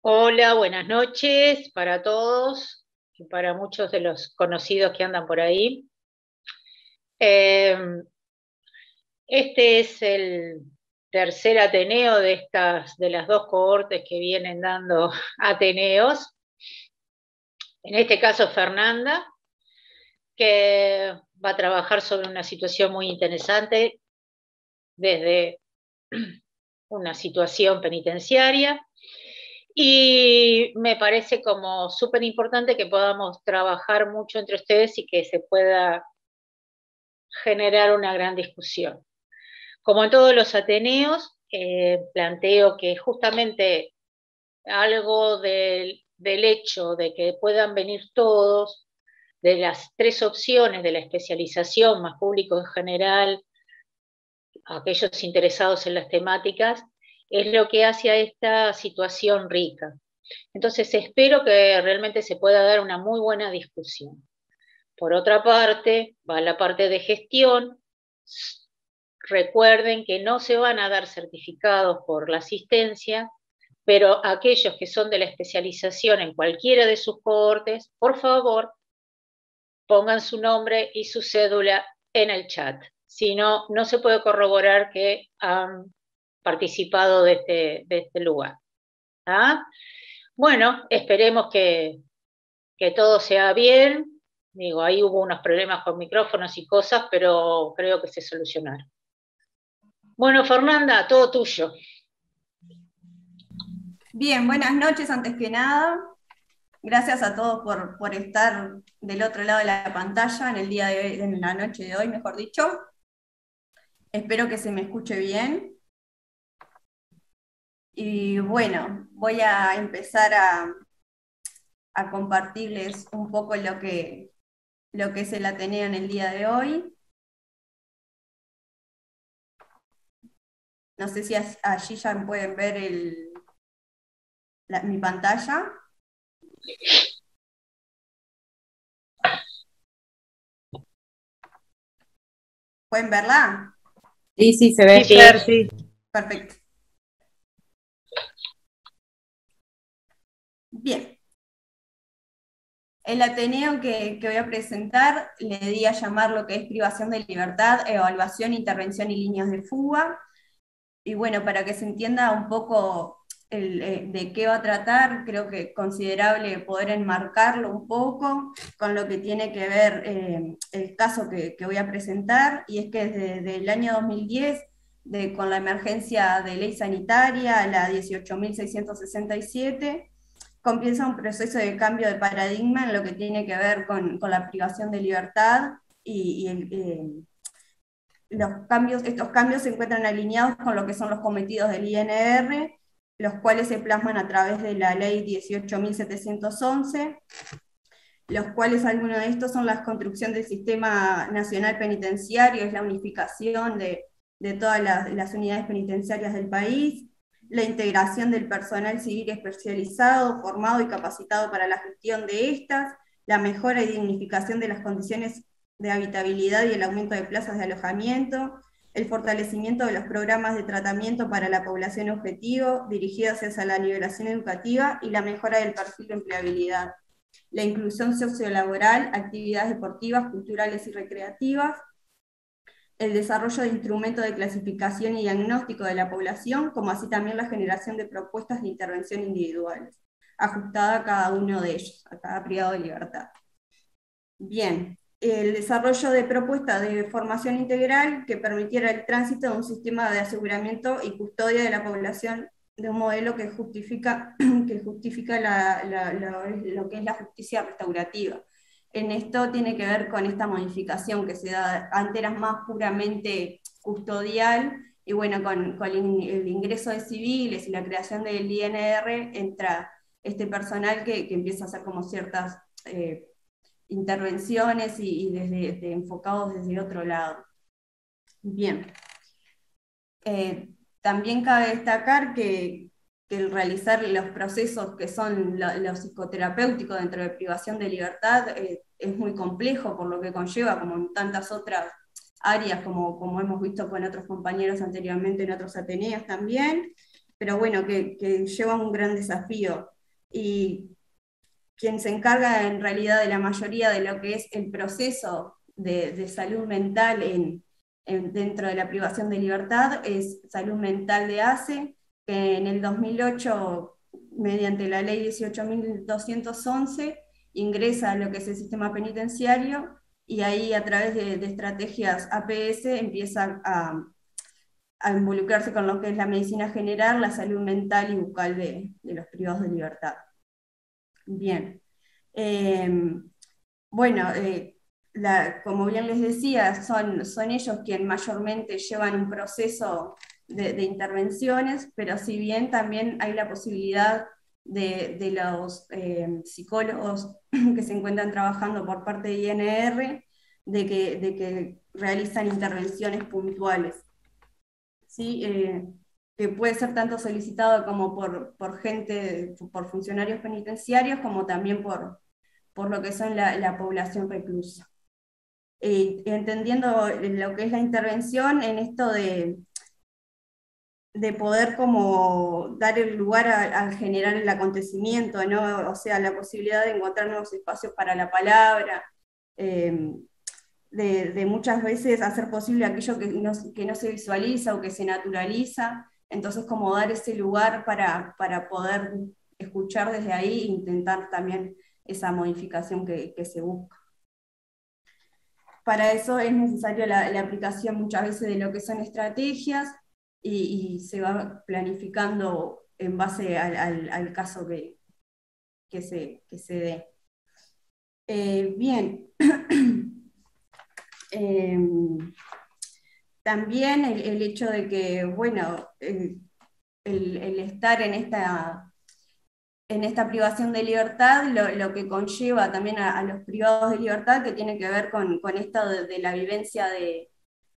Hola, buenas noches para todos y para muchos de los conocidos que andan por ahí. Em, este es el tercer Ateneo de, estas, de las dos cohortes que vienen dando Ateneos. En este caso, Fernanda, que va a trabajar sobre una situación muy interesante desde una situación penitenciaria y me parece como súper importante que podamos trabajar mucho entre ustedes y que se pueda generar una gran discusión. Como en todos los Ateneos, eh, planteo que justamente algo del, del hecho de que puedan venir todos, de las tres opciones de la especialización, más público en general, aquellos interesados en las temáticas, es lo que hace a esta situación rica. Entonces espero que realmente se pueda dar una muy buena discusión. Por otra parte, va la parte de gestión. Recuerden que no se van a dar certificados por la asistencia, pero aquellos que son de la especialización en cualquiera de sus cohortes, por favor, pongan su nombre y su cédula en el chat. Si no, no se puede corroborar que han participado de este, de este lugar. ¿ah? Bueno, esperemos que, que todo sea bien. Digo, ahí hubo unos problemas con micrófonos y cosas, pero creo que se solucionaron. Bueno, Fernanda, todo tuyo. Bien, buenas noches antes que nada. Gracias a todos por, por, estar del otro lado de la pantalla en el día de hoy, en la noche de hoy, mejor dicho. Espero que se me escuche bien. Y bueno, voy a empezar a, compartirles un poco lo que, lo que es el Ateneo en el día de hoy. No sé si allí ya pueden ver el, mi pantalla. ¿Pueden verla? Sí, sí, se ve. Sí, Perfecto. Bien. El Ateneo que, voy a presentar le di a llamar lo que es privación de libertad, evaluación, intervención y líneas de fuga. Y bueno, para que se entienda un poco eh, de qué va a tratar, creo que considerable poder enmarcarlo un poco con lo que tiene que ver eh, el caso que, voy a presentar, y es que desde el año 2010 de, con la emergencia de ley sanitaria, la 18.667, comienza un proceso de cambio de paradigma en lo que tiene que ver con, la privación de libertad y, eh, los cambios, estos cambios se encuentran alineados con lo que son los cometidos del INR, los cuales se plasman a través de la ley 18.711, los cuales algunos de estos son la construcción del sistema nacional penitenciario, es la unificación de, todas las unidades penitenciarias del país, la integración del personal civil especializado, formado y capacitado para la gestión de estas, la mejora y dignificación de las condiciones de habitabilidad y el aumento de plazas de alojamiento, el fortalecimiento de los programas de tratamiento para la población objetivo dirigidos hacia la nivelación educativa y la mejora del perfil de empleabilidad, la inclusión sociolaboral, actividades deportivas, culturales y recreativas, el desarrollo de instrumentos de clasificación y diagnóstico de la población, como así también la generación de propuestas de intervención individuales, ajustada a cada uno de ellos, a cada privado de libertad. Bien, el desarrollo de propuestas de formación integral que permitiera el tránsito de un sistema de aseguramiento y custodia de la población de un modelo que justifica, que justifica lo que es la justicia restaurativa en esto tiene que ver con esta modificación que se da, antes era más puramente custodial, y bueno, con, el ingreso de civiles y la creación del INR entra este personal que, empieza a hacer como ciertas eh, intervenciones y, desde, enfocados desde otro lado. Bien. Eh, también cabe destacar que, el realizar los procesos que son los psicoterapéuticos dentro de privación de libertad eh, es muy complejo por lo que conlleva, como en tantas otras áreas, como, como hemos visto con otros compañeros anteriormente en otros Ateneos también. pero bueno, que, lleva un gran desafío. Y quien se encarga en realidad de la mayoría de lo que es el proceso de, salud mental en, dentro de la privación de libertad es Salud Mental de ACE, que en el 2008, mediante la ley 18.211, ingresa a lo que es el sistema penitenciario y ahí a través de, estrategias APS empieza a, involucrarse con lo que es la medicina general, la salud mental y bucal de, los privados de libertad. Bien. Em, bueno, eh, como bien les decía, son, son ellos quienes mayormente llevan un proceso de, intervenciones, pero si bien también hay la posibilidad de, los eh, psicólogos que se encuentran trabajando por parte de INR, de que, de que realizan intervenciones puntuales. ¿Sí? Eh, que puede ser tanto solicitado como por, por gente, por funcionarios penitenciarios, como también por, por lo que son la, la población reclusa. Eh, entendiendo lo que es la intervención en esto de, de poder como dar el lugar al generar el acontecimiento, ¿no? o sea, la posibilidad de encontrar nuevos espacios para la palabra, eh, de, muchas veces hacer posible aquello que no, que no, se visualiza o que se naturaliza, entonces como dar ese lugar para, para poder escuchar desde ahí e intentar también esa modificación que, que se busca para eso es necesaria la, aplicación muchas veces de lo que son estrategias y, se va planificando en base al, caso que, que, se, se dé. Eh, bien. Em, también el, hecho de que, bueno, el estar en esta en esta privación de libertad, lo, que conlleva también a, los privados de libertad, que tiene que ver con, esto de, la vivencia de,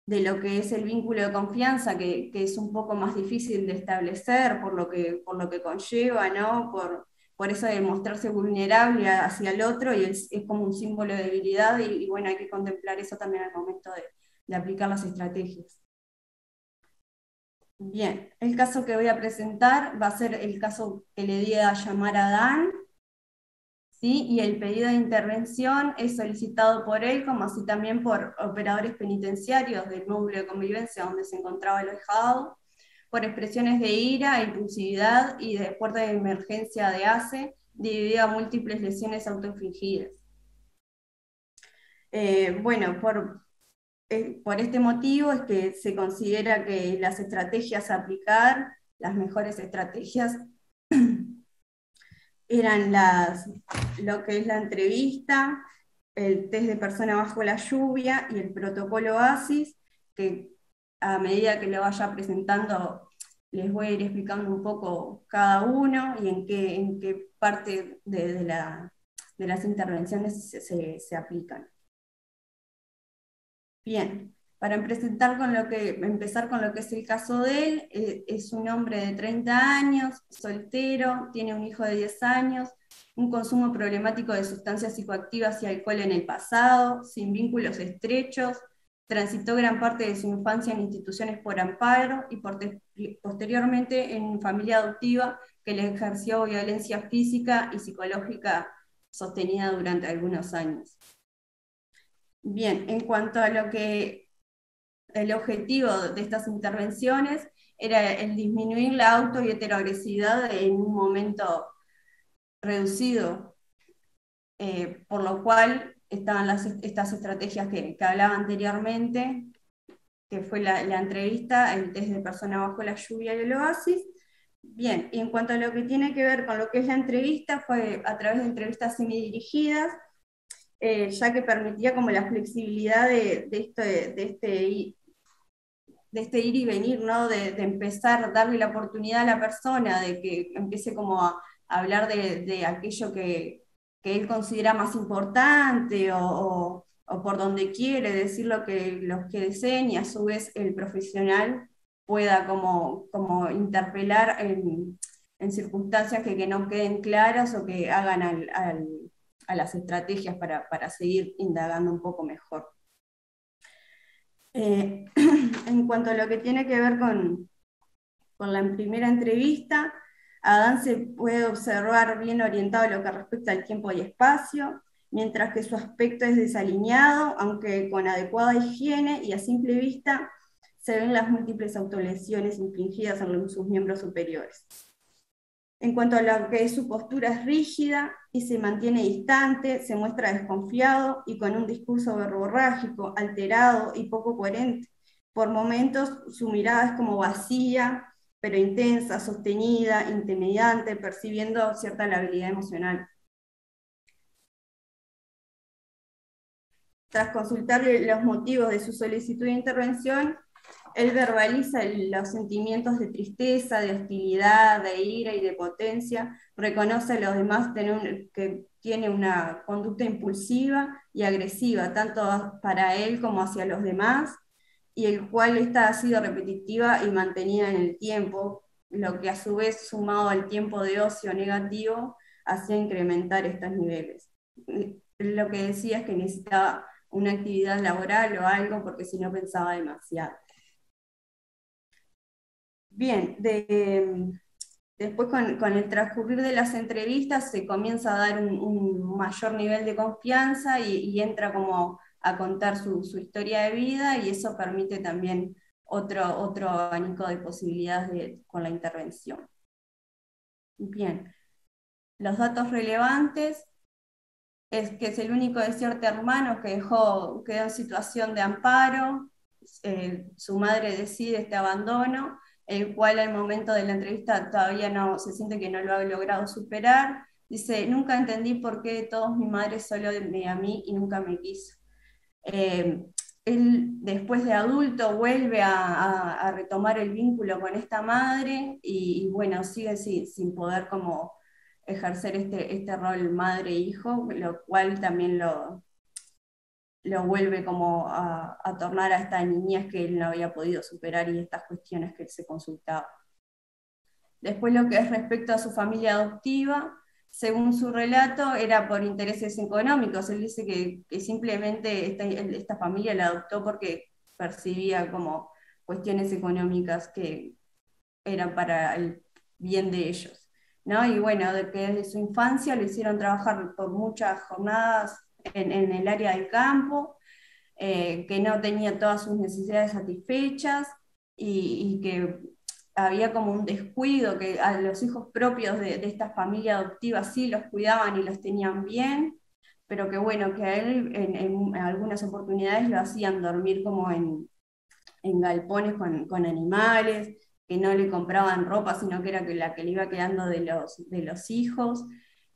lo que es el vínculo de confianza, que, es un poco más difícil de establecer por lo que, por lo que conlleva, ¿no? Por, por eso de mostrarse vulnerable hacia el otro y es, como un símbolo de debilidad y, bueno, hay que contemplar eso también al momento de aplicar las estrategias. Bien, el caso que voy a presentar va a ser el caso que le di a llamar a Dan, ¿sí? y el pedido de intervención es solicitado por él, como así también por operadores penitenciarios del núcleo de convivencia donde se encontraba alojado, por expresiones de ira, impulsividad y de puerta de emergencia de ACE, debido a múltiples lesiones autoinfligidas. Eh, bueno, por, eh, por este motivo es que se considera que las estrategias a aplicar, las mejores estrategias, eran las, lo que es la entrevista, el test de persona bajo la lluvia y el protocolo ASIS, que a medida que lo vaya presentando les voy a ir explicando un poco cada uno y en qué, en qué parte de, las intervenciones se aplican. Bien, para presentar con lo que, empezar con lo que es el caso de él, eh, es un hombre de 30 años, soltero, tiene un hijo de 10 años, un consumo problemático de sustancias psicoactivas y alcohol en el pasado, sin vínculos estrechos, transitó gran parte de su infancia en instituciones por amparo y posteriormente en familia adoptiva que le ejerció violencia física y psicológica sostenida durante algunos años. Bien, en cuanto a lo que el objetivo de estas intervenciones era el disminuir la auto y heteroagresividad en un momento reducido, eh, por lo cual estaban estas estrategias que, hablaba anteriormente, que fue la, entrevista, el test de persona bajo la lluvia y el oasis. Bien, y en cuanto a lo que tiene que ver con lo que es la entrevista, fue a través de entrevistas semidirigidas, eh, ya que permitía como la flexibilidad de, esto, de, este, de este ir y venir, ¿no? De, empezar, darle la oportunidad a la persona de que empiece como a, hablar de, aquello que, él considera más importante o, por donde quiere, decir lo que, los que deseen y a su vez el profesional pueda como, como interpelar en, circunstancias que, no queden claras o que hagan a las estrategias para, seguir indagando un poco mejor. Eh, en cuanto a lo que tiene que ver con, Con la primera entrevista, Adán se puede observar bien orientado en lo que respecta al tiempo y espacio, mientras que su aspecto es desalineado, aunque con adecuada higiene y a simple vista se ven las múltiples autolesiones infringidas en sus miembros superiores. En cuanto a lo que es su postura es rígida y se mantiene distante, se muestra desconfiado y con un discurso verborrágico, alterado y poco coherente. Por momentos su mirada es como vacía, pero intensa, sostenida, intimidante, percibiendo cierta labilidad emocional. Tras consultarle los motivos de su solicitud de intervención, él verbaliza los sentimientos de tristeza, de hostilidad, de ira y de potencia, reconoce a los demás que tiene una conducta impulsiva y agresiva, tanto para él como hacia los demás, y el cual esta ha sido repetitiva y mantenida en el tiempo, lo que a su vez, sumado al tiempo de ocio negativo, hacía incrementar estos niveles. Lo que decía es que necesitaba una actividad laboral o algo porque si no pensaba demasiado. Bien, después con, el transcurrir de las entrevistas se comienza a dar un, mayor nivel de confianza y, entra como a contar su, historia de vida y eso permite también otro, otro abanico de posibilidades con la intervención. Bien, los datos relevantes es que es el único de cierto hermano que dejó, quedó en situación de amparo, eh, su madre decide este abandono el cual al momento de la entrevista todavía no se siente que no lo ha logrado superar. Dice, nunca entendí por qué todos mi madre solo de a mí y nunca me quiso. Eh, él después de adulto vuelve a, retomar el vínculo con esta madre y, bueno, sigue sin, sin, poder como ejercer este, este rol madre-hijo, lo cual también lo, lo vuelve como a, tornar a esta niñez que él no había podido superar y estas cuestiones que él se consultaba. Después lo que es respecto a su familia adoptiva, según su relato, era por intereses económicos. Él dice que, simplemente esta, esta, familia la adoptó porque percibía como cuestiones económicas que eran para el bien de ellos. ¿no? Y bueno, de que desde su infancia lo hicieron trabajar por muchas jornadas en, el área del campo, eh, que no tenía todas sus necesidades satisfechas y, que había como un descuido, que a los hijos propios de, esta familia adoptiva sí los cuidaban y los tenían bien, pero que bueno, que a él en, algunas oportunidades lo hacían dormir como en, galpones con, animales, que no le compraban ropa, sino que era la que le iba quedando de los, de los hijos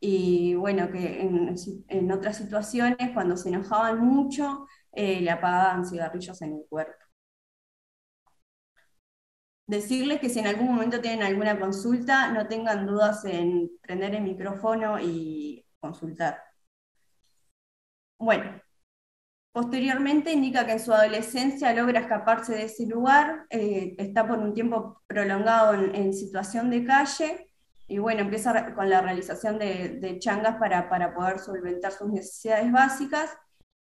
y bueno, que en, otras situaciones, cuando se enojaban mucho, eh, le apagaban cigarrillos en el cuerpo. Decirles que si en algún momento tienen alguna consulta, no tengan dudas en prender el micrófono y consultar. Bueno, posteriormente indica que en su adolescencia logra escaparse de ese lugar, eh, está por un tiempo prolongado en situación de calle y bueno, empieza con la realización de, changas para, poder solventar sus necesidades básicas,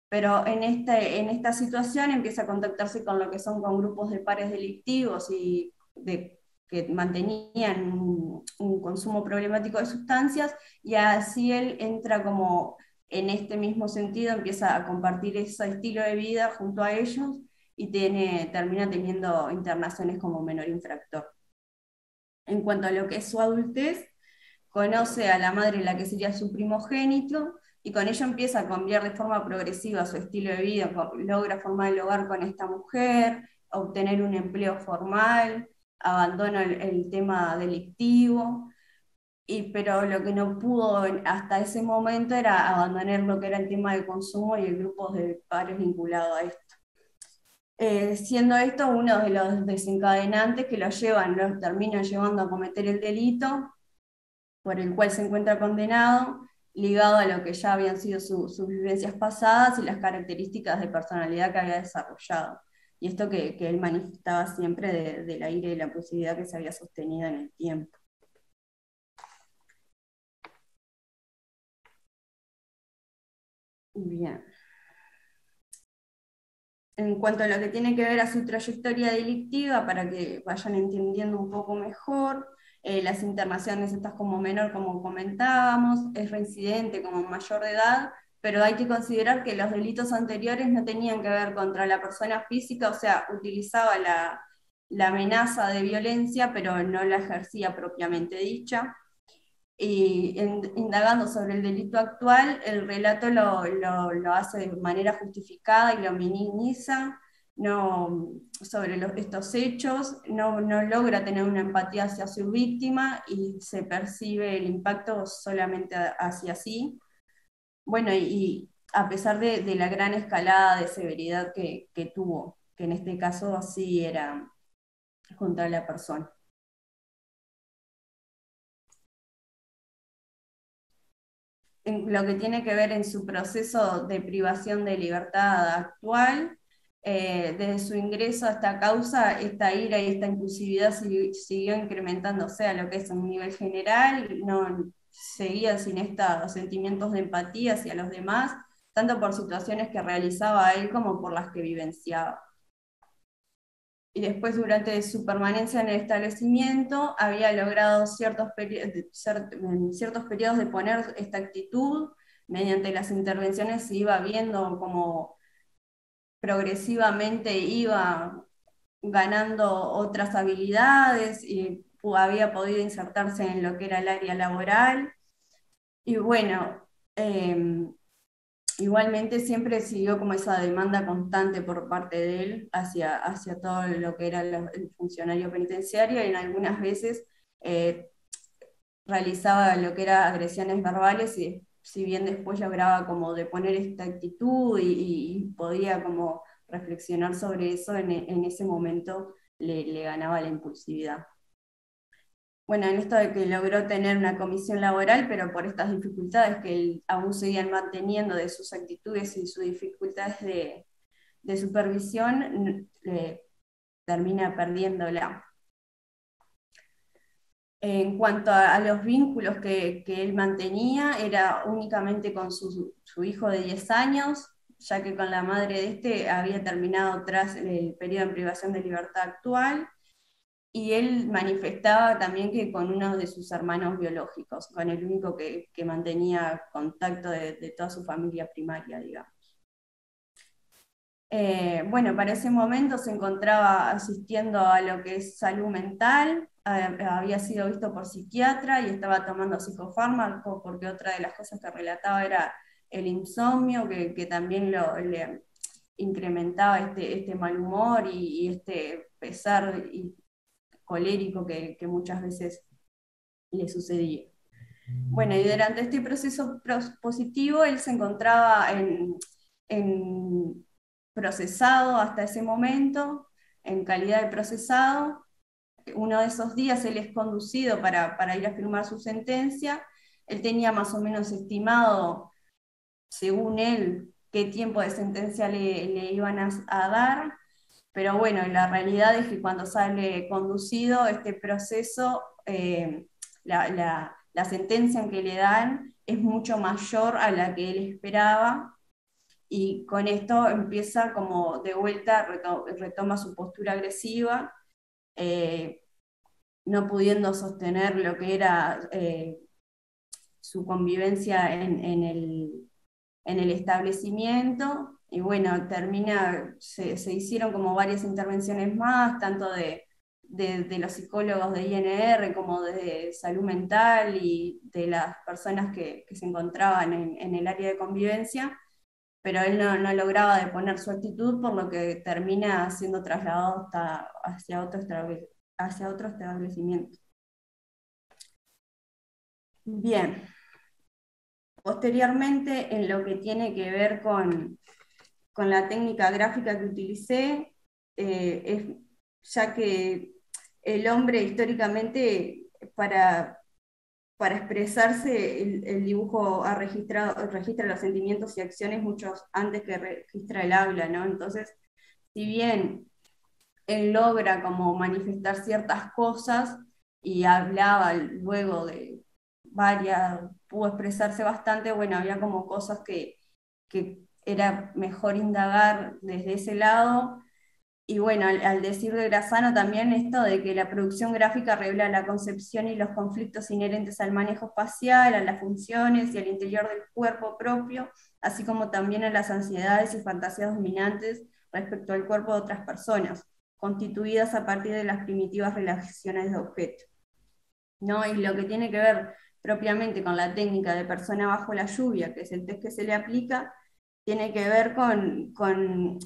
pero en, este, en esta situación empieza a contactarse con lo que son con grupos de pares delictivos y de, que mantenían un, consumo problemático de sustancias, y así él entra como en este mismo sentido, empieza a compartir ese estilo de vida junto a ellos y tiene, termina teniendo internaciones como menor infractor en cuanto a lo que es su adultez, conoce a la madre, la que sería su primogénito, y con ello empieza a cambiar de forma progresiva su estilo de vida, logra formar el hogar con esta mujer, obtener un empleo formal, abandona el, tema delictivo, y, pero lo que no pudo hasta ese momento era abandonar lo que era el tema de consumo y el grupo de padres vinculado a esto. Eh, siendo esto uno de los desencadenantes que lo llevan, lo terminan llevando a cometer el delito por el cual se encuentra condenado, ligado a lo que ya habían sido sus vivencias pasadas y las características de personalidad que había desarrollado. Y esto que, él manifestaba siempre del aire y la posibilidad que se había sostenido en el tiempo. Bien. En cuanto a lo que tiene que ver a su trayectoria delictiva, para que vayan entendiendo un poco mejor, eh, las internaciones estas como menor, como comentábamos, es reincidente como mayor de edad, pero hay que considerar que los delitos anteriores no tenían que ver contra la persona física, o sea, utilizaba la, la amenaza de violencia, pero no la ejercía propiamente dicha. Y indagando sobre el delito actual, el relato lo, lo, hace de manera justificada y lo minimiza no, sobre estos hechos, no, no, logra tener una empatía hacia su víctima y se percibe el impacto solamente hacia sí. Bueno, y, a pesar de, de, la gran escalada de severidad que, que tuvo, que en este caso sí era contra la persona. En lo que tiene que ver en su proceso de privación de libertad actual, eh, desde su ingreso a esta causa, esta ira y esta impulsividad siguió incrementándose a lo que es un nivel general, no seguía sin estos sentimientos de empatía hacia los demás, tanto por situaciones que realizaba él como por las que vivenciaba y después durante su permanencia en el establecimiento había logrado ciertos, ciertos periodos de poner esta actitud, mediante las intervenciones se iba viendo como progresivamente iba ganando otras habilidades y había podido insertarse en lo que era el área laboral. Y bueno, em, igualmente siempre siguió como esa demanda constante por parte de él hacia, hacia todo lo que era el funcionario penitenciario y en algunas veces eh, realizaba lo que era agresiones verbales y si bien después lograba como de poner esta actitud y, podía como reflexionar sobre eso, en, ese momento le ganaba la impulsividad bueno, en esto de que logró tener una comisión laboral, pero por estas dificultades que él aún seguían manteniendo de sus actitudes y sus dificultades de, supervisión, termina perdiéndola. En cuanto a, los vínculos que, él mantenía, era únicamente con su, su, hijo de 10 años, ya que con la madre de este había terminado tras el periodo de privación de libertad actual y él manifestaba también que con uno de sus hermanos biológicos, con el único que, mantenía contacto de, toda su familia primaria, digamos. Eh, bueno, para ese momento se encontraba asistiendo a lo que es salud mental, había sido visto por psiquiatra y estaba tomando psicofármaco porque otra de las cosas que relataba era el insomnio, que, también lo, le incrementaba este, este mal humor y, este pesar colérico que, muchas veces le sucedía. Bueno, y durante este proceso positivo él se encontraba en, procesado hasta ese momento, en calidad de procesado. Uno de esos días él es conducido para, ir a firmar su sentencia. Él tenía más o menos estimado, según él, qué tiempo de sentencia le, iban a dar pero bueno, la realidad es que cuando sale conducido este proceso, eh, la, sentencia en que le dan es mucho mayor a la que él esperaba. Y con esto empieza como de vuelta, retoma su postura agresiva, eh, no pudiendo sostener lo que era eh, su convivencia en, el, en el establecimiento y bueno, termina, se, hicieron como varias intervenciones más, tanto de, los psicólogos de INR como de salud mental y de las personas que, se encontraban en, el área de convivencia, pero él no, lograba deponer su actitud, por lo que termina siendo trasladado hasta, hacia, otro hacia otro establecimiento. Bien. Posteriormente, en lo que tiene que ver con, con la técnica gráfica que utilicé, eh, es, ya que el hombre históricamente para, para expresarse el, dibujo ha registrado, registra los sentimientos y acciones muchos antes que registra el habla, ¿no? Entonces, si bien él logra como manifestar ciertas cosas y hablaba luego de varias, pudo expresarse bastante, bueno, había como cosas que, que era mejor indagar desde ese lado. Y bueno, al, decir de Grasano también esto de que la producción gráfica revela la concepción y los conflictos inherentes al manejo espacial, a las funciones y al interior del cuerpo propio, así como también a las ansiedades y fantasías dominantes respecto al cuerpo de otras personas, constituidas a partir de las primitivas relaciones de objeto. ¿No? Y lo que tiene que ver propiamente con la técnica de persona bajo la lluvia, que es el test que se le aplica, tiene que ver con, con,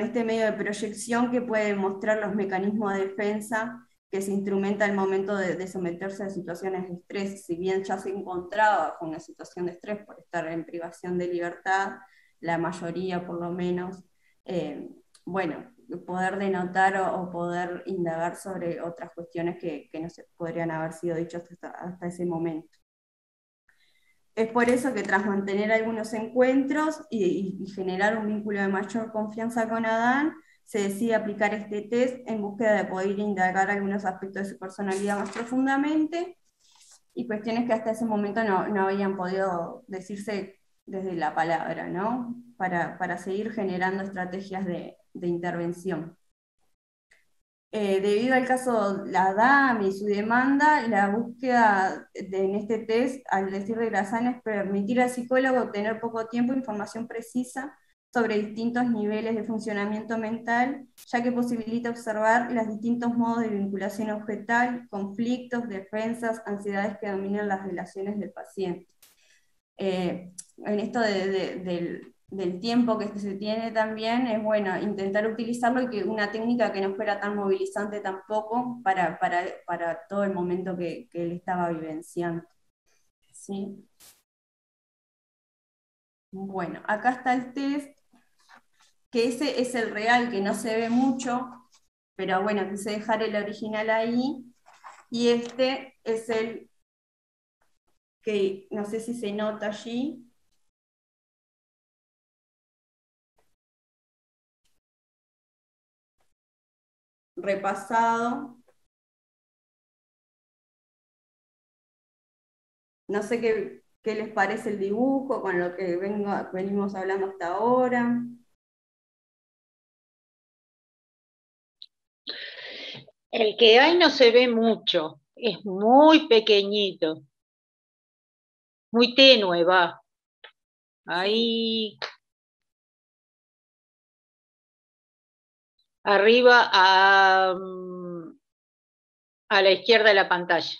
este medio de proyección que puede mostrar los mecanismos de defensa que se instrumenta al momento de, someterse a situaciones de estrés. Si bien ya se encontraba con una situación de estrés por estar en privación de libertad, la mayoría por lo menos, eh, bueno, poder denotar o, poder indagar sobre otras cuestiones que, no se podrían haber sido dichas hasta ese momento. Es por eso que tras mantener algunos encuentros y, generar un vínculo de mayor confianza con Adán, se decide aplicar este test en búsqueda de poder indagar algunos aspectos de su personalidad más profundamente y cuestiones que hasta ese momento no, habían podido decirse desde la palabra, ¿no? Para, seguir generando estrategias de intervención. Eh, debido al caso la DAM y su demanda, la búsqueda en este test, al decir de Grasán, es permitir al psicólogo obtener poco tiempo información precisa sobre distintos niveles de funcionamiento mental, ya que posibilita observar los distintos modos de vinculación objetal, conflictos, defensas, ansiedades que dominan las relaciones del paciente. Eh, en esto del del tiempo que se tiene también, es bueno intentar utilizarlo y que una técnica que no fuera tan movilizante tampoco para, para, todo el momento que, él estaba vivenciando. ¿Sí? Bueno, acá está el test, que ese es el real, que no se ve mucho, pero bueno, quise dejar el original ahí. Y este es el que no sé si se nota allí, repasado. No sé qué, les parece el dibujo con lo que vengo, venimos hablando hasta ahora. El que hay no se ve mucho, es muy pequeñito, muy tenue va. Ahí arriba a, a la izquierda de la pantalla.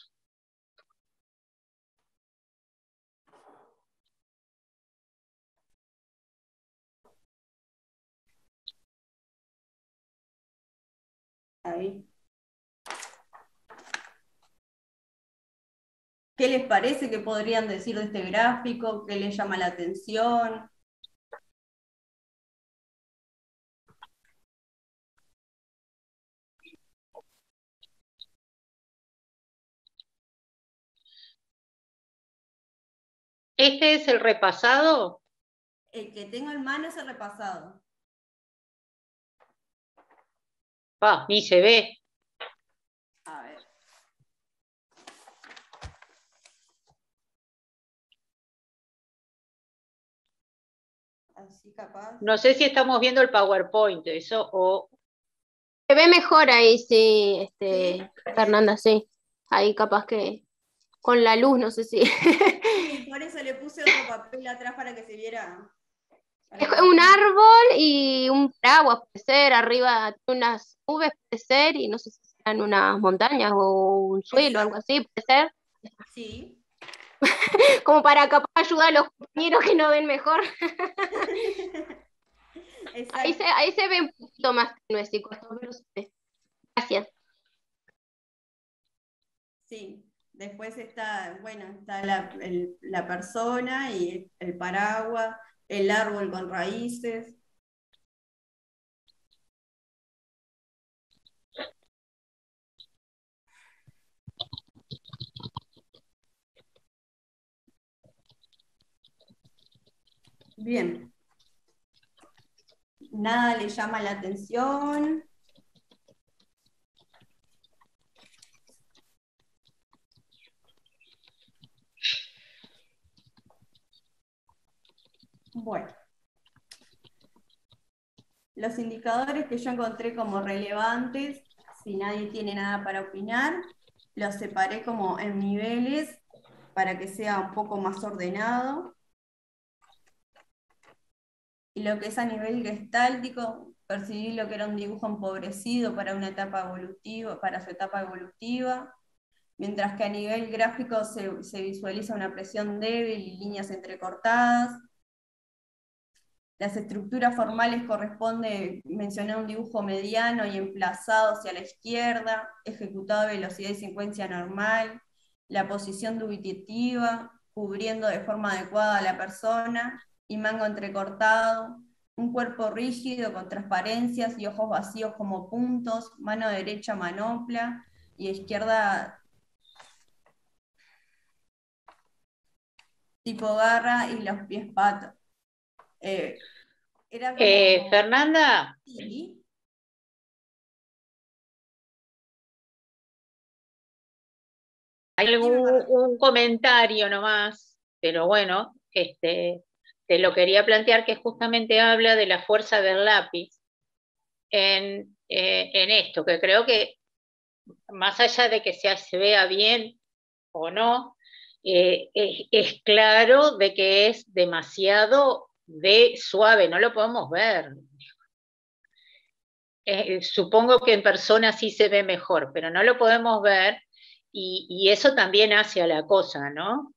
Ahí. ¿Qué les parece? ¿Qué podrían decir de este gráfico? ¿Qué les llama la atención? ¿Este es el repasado? El que tengo en mano es el repasado. Ah, ni se ve. A ver. Así capaz. No sé si estamos viendo el PowerPoint, eso o. Se ve mejor ahí, sí, este, Fernanda, sí. Ahí capaz que con la luz, no sé si. le puse otro papel atrás para que se viera. Es un árbol y un paraguas, puede ser, arriba unas nubes, puede ser, y no sé si serán unas montañas o un suelo, algo así, puede ser. Sí. Como para capaz ayudar a los compañeros que no ven mejor. ahí, se, ahí se ve un poquito más nuestro, Gracias. Sí. Después está, bueno, está la, persona y el paraguas, el árbol con raíces. Bien. Nada le llama la atención. Bueno, los indicadores que yo encontré como relevantes, si nadie tiene nada para opinar, los separé como en niveles para que sea un poco más ordenado. Y lo que es a nivel gestáltico, percibí lo que era un dibujo empobrecido para una etapa evolutiva, para su etapa evolutiva, mientras que a nivel gráfico se, se visualiza una presión débil y líneas entrecortadas, las estructuras formales corresponde mencionar un dibujo mediano y emplazado hacia la izquierda, ejecutado a velocidad y secuencia normal, la posición dubitativa, cubriendo de forma adecuada a la persona, y mango entrecortado, un cuerpo rígido con transparencias y ojos vacíos como puntos, mano derecha manopla y izquierda tipo garra y los pies patos. Eh, eh, Fernanda. Hay algún un comentario nomás, pero bueno, este, te lo quería plantear que justamente habla de la fuerza del lápiz en, eh, esto, que creo que más allá de que se vea bien o no, es, es, claro de que es demasiado de suave, no lo podemos ver. Eh, supongo que en persona sí se ve mejor, pero no lo podemos ver y, eso también hace a la cosa, ¿no?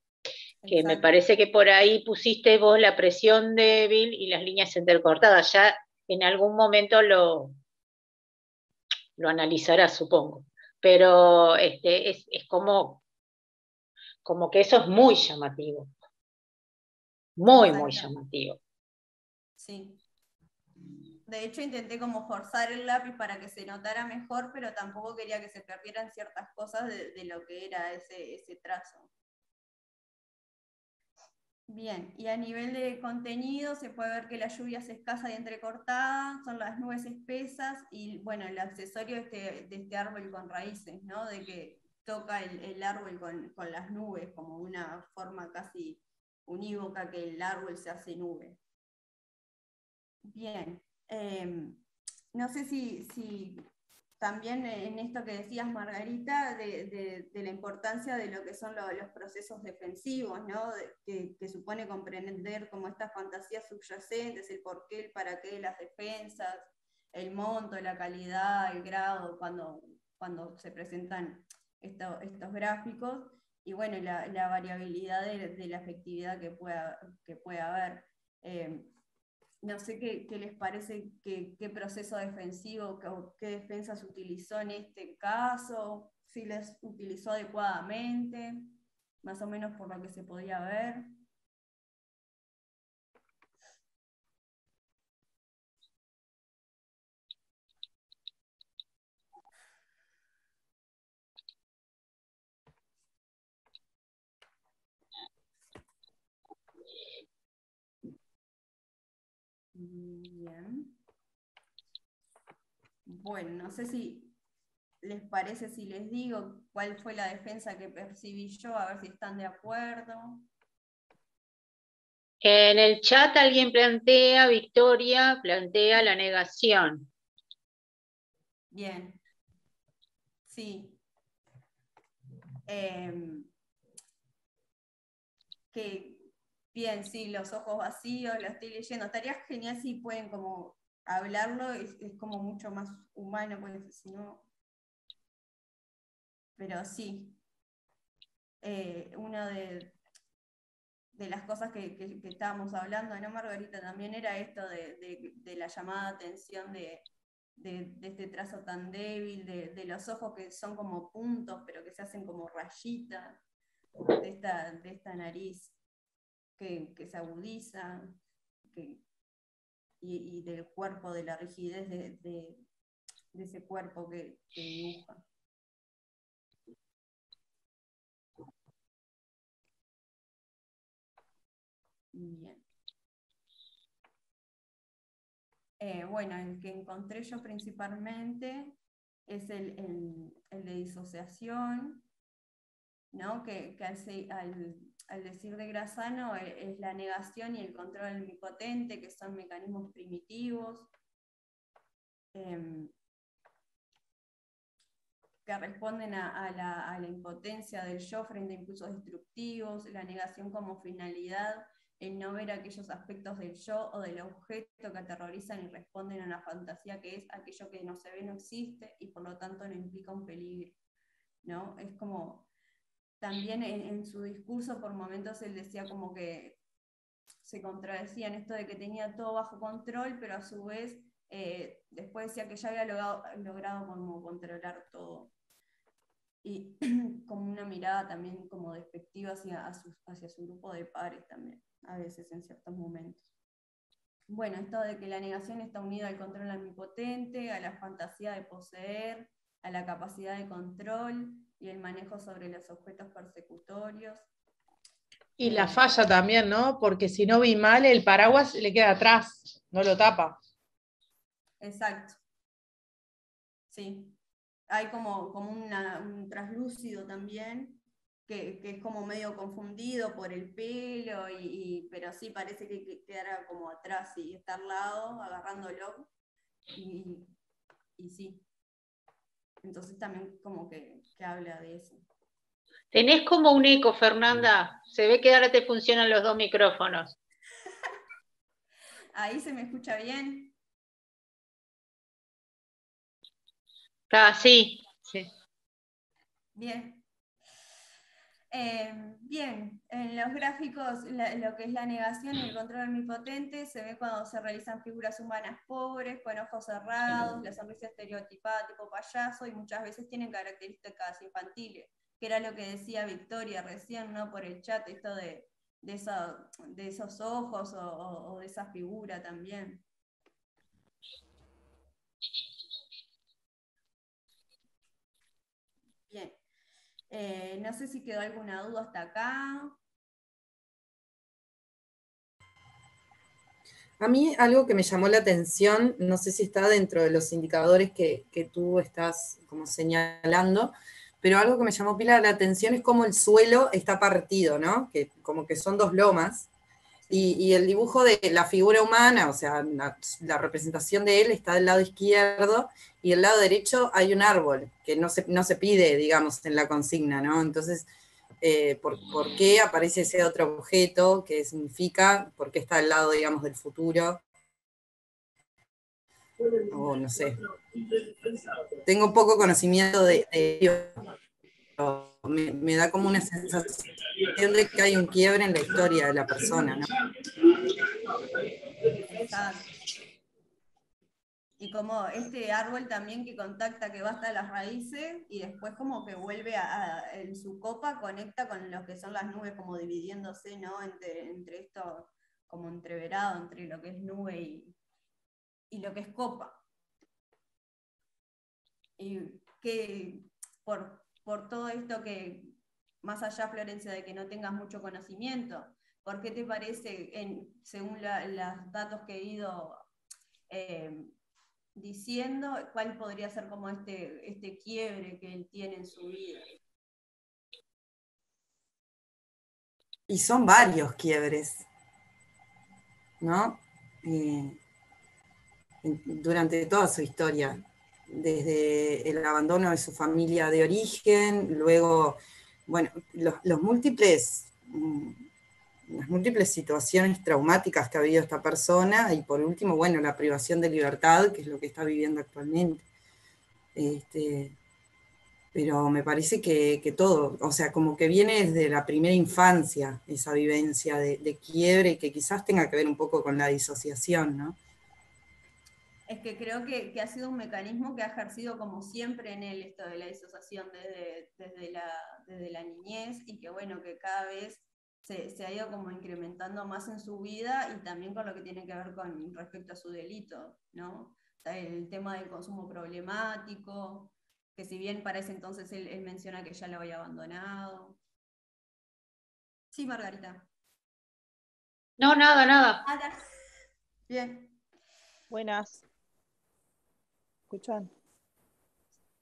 Que me parece que por ahí pusiste vos la presión débil y las líneas intercortadas. Ya en algún momento lo, lo analizarás, supongo. Pero este, es, como, como que eso es muy llamativo. Muy, muy llamativo. Sí. De hecho, intenté como forzar el lápiz para que se notara mejor, pero tampoco quería que se perdieran ciertas cosas de, lo que era ese, ese trazo. Bien, y a nivel de contenido se puede ver que la lluvia es escasa y entrecortada, son las nubes espesas y bueno, el accesorio de este, de este árbol con raíces, ¿no? De que toca el, el árbol con, con, las nubes como una forma casi unívoca que el árbol se hace nube. Bien, em, no sé si, también en esto que decías, Margarita, de, la importancia de lo que son los procesos defensivos, ¿no? que, supone comprender como estas fantasías subyacentes, el porqué, el para qué de las defensas, el monto, la calidad, el grado, cuando, cuando se presentan estos gráficos y bueno, la, variabilidad de, la efectividad que pueda, que pueda haber. Eh, no sé qué, les parece, qué proceso defensivo, qué, defensas utilizó en este caso, si les utilizó adecuadamente, más o menos por lo que se podía ver. Bien. Bueno, no sé si les parece si les digo cuál fue la defensa que percibí yo, a ver si están de acuerdo. En el chat alguien plantea, Victoria, plantea la negación. Bien. Sí. Em, que bien, sí, los ojos vacíos, lo estoy leyendo. Estaría genial si pueden como hablarlo, es, como mucho más humano, pues si no. Pero sí. Eh, una de, de las cosas que, estábamos hablando, ¿no, Margarita? También era esto de, la llamada atención de, este trazo tan débil, de, los ojos que son como puntos, pero que se hacen como rayitas, de esta, de esta nariz que, se agudiza y, del cuerpo, de la rigidez de, ese cuerpo que, dibuja. Bien. Eh, bueno, el que encontré yo principalmente es el, de disociación, ¿no? que, que al, al decir de Grasano, e, es la negación y el control omnipotente, que son mecanismos primitivos, em, que responden a, la, impotencia del yo frente a impulsos destructivos, la negación como finalidad, el no ver aquellos aspectos del yo o del objeto que aterrorizan y responden a una fantasía que es aquello que no se ve, no existe y por lo tanto no implica un peligro. ¿no? Es como, también en, su discurso por momentos él decía como que se contradecía en esto de que tenía todo bajo control, pero a su vez eh, después decía que ya había logrado, logrado como controlar todo y como una mirada también como despectiva hacia, hacia su grupo de pares también, a veces en ciertos momentos. Bueno, esto de que la negación está unida al control omnipotente, a la fantasía de poseer, a la capacidad de control y el manejo sobre los objetos persecutorios. Y la falla también, ¿no? Porque si no vi mal, el paraguas le queda atrás, no lo tapa. Exacto. Sí hay como, como un traslúcido también, que, es como medio confundido por el pelo, y, pero sí parece que, quedará como atrás y está al lado, agarrándolo. Y, y sí. Entonces también como que, que habla de eso. Tenés como un eco, Fernanda. Se ve que ahora te funcionan los dos micrófonos. Ahí se me escucha bien. Ah, sí, sí. Bien. Eh, bien, en los gráficos lo que es la negación y el control omnipotente se ve cuando se realizan figuras humanas pobres, con ojos cerrados, la sonrisa estereotipada tipo payaso y muchas veces tienen características infantiles, que era lo que decía Victoria recién, ¿no? Por el chat, esto de, de, de esos ojos o de esa figura también. Eh, no sé si quedó alguna duda hasta acá. A mí algo que me llamó la atención, no sé si está dentro de los indicadores que, tú estás como señalando, pero algo que me llamó pila la atención es cómo el suelo está partido, ¿no? Que como que son dos lomas. Y, el dibujo de la figura humana, o sea, la, representación de él está del lado izquierdo y del lado derecho hay un árbol que no se, no se pide, digamos, en la consigna, ¿no? Entonces, eh, ¿por, qué aparece ese otro objeto? ¿Qué significa? ¿Por qué está al lado, digamos, del futuro? O no sé. Tengo poco conocimiento de, de me, da como una sensación de que hay un quiebre en la historia de la persona, ¿no? Y como este árbol también que contacta que va hasta las raíces y después como que vuelve a, en su copa, conecta con lo que son las nubes, como dividiéndose, ¿no? Entre, entre esto, como entreverado entre lo que es nube y, y lo que es copa. Y que por, por todo esto que, más allá, Florencia, de que no tengas mucho conocimiento, ¿por qué te parece, según los datos que he ido eh, diciendo, cuál podría ser como este, este quiebre que él tiene en su vida? Y son varios quiebres, ¿no? Durante toda su historia desde el abandono de su familia de origen, luego, bueno, los, múltiples, mm, las múltiples situaciones traumáticas que ha habido esta persona y por último, bueno, la privación de libertad, que es lo que está viviendo actualmente. Este, pero me parece que, todo, o sea, como que viene desde la primera infancia esa vivencia de, de quiebre que quizás tenga que ver un poco con la disociación, ¿no? Es que creo que, ha sido un mecanismo que ha ejercido como siempre en él esto de la disociación desde, desde, la, desde la, niñez y que bueno, que cada vez se, ha ido como incrementando más en su vida y también con lo que tiene que ver con respecto a su delito, ¿no? el tema del consumo problemático, que si bien para ese entonces él, menciona que ya lo había abandonado. Sí, Margarita. No, nada, nada. Bien. Buenas escuchan?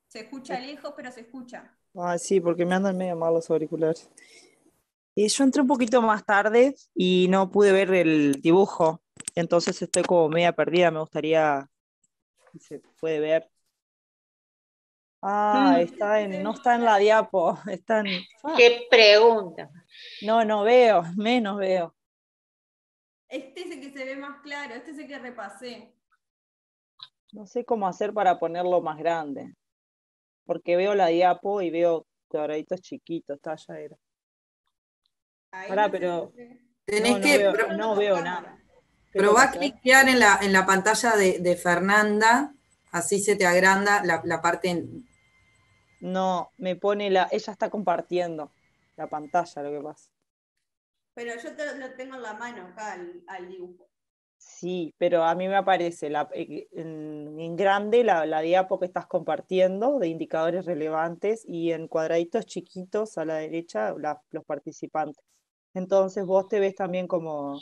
Se escucha lejos, pero se escucha. Ah, sí, porque me andan medio mal los auriculares. Y yo entré un poquito más tarde y no pude ver el dibujo, entonces estoy como media perdida. Me gustaría y se puede ver. Ah, Mm. está en, no está en la diapo, está en... ah, Qué pregunta. no, no veo, menos veo. Este es el que se ve más claro, este es el que repasé. No sé cómo hacer para ponerlo más grande. Porque veo la diapo y veo cuadraditos chiquitos, está ya era. Ahí Pará, pero- Tenés No, no que veo- no veo nada. ¿Qué probá a cliquear en la, en la pantalla de, de Fernanda, así se te agranda la, la parte. en- No, me pone la. Ella está compartiendo la pantalla, lo que pasa. Pero yo te- lo tengo en la mano acá al, al dibujo. Sí, pero a mí me aparece la, eh, en, en grande la, la diapo que estás compartiendo de indicadores relevantes y en cuadraditos chiquitos a la derecha la- los participantes. Entonces vos te ves también como,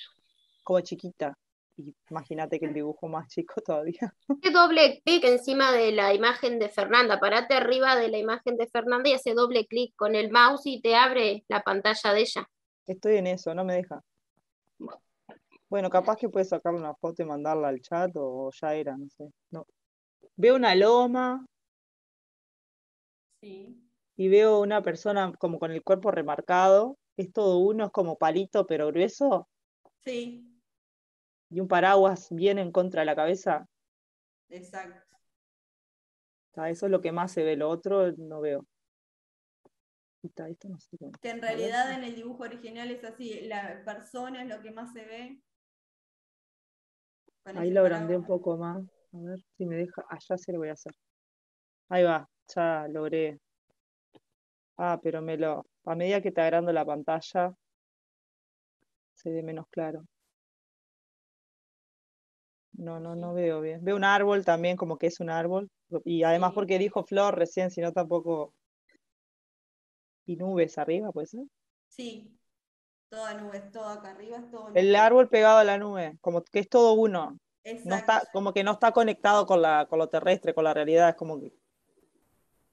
como chiquita. Y imagínate que el dibujo más chico todavía. Hace doble clic encima de la imagen de Fernanda. Parate arriba de la imagen de Fernanda y hace doble clic con el mouse y te abre la pantalla de ella. Estoy en eso, no me deja. Bueno, capaz que puedes sacarle una foto y mandarla al chat o ya era, no sé. No. Veo una loma Sí. y veo una persona como con el cuerpo remarcado. Es todo uno, es como palito pero grueso Sí, y un paraguas bien en contra de la cabeza. exacto. Eso es lo que más se ve, lo otro no veo. Esto no Que en realidad en el dibujo original es así, la persona es lo que más se ve. Ahí lo agrandé un poco más. A ver si me deja. Allá se lo voy a hacer. Ahí va, ya logré. Ah, pero me lo. A medida que te agrando la pantalla, se ve menos claro. No, no, no veo bien. Veo un árbol también, como que es un árbol. Y además Sí. porque dijo flor recién, si no tampoco. Y nubes arriba, puede ser. Sí, toda nube, todo acá arriba es todo El nube. árbol pegado a la nube, como que es todo uno. No está, como que no está conectado con la, con lo terrestre, con la realidad, es como que.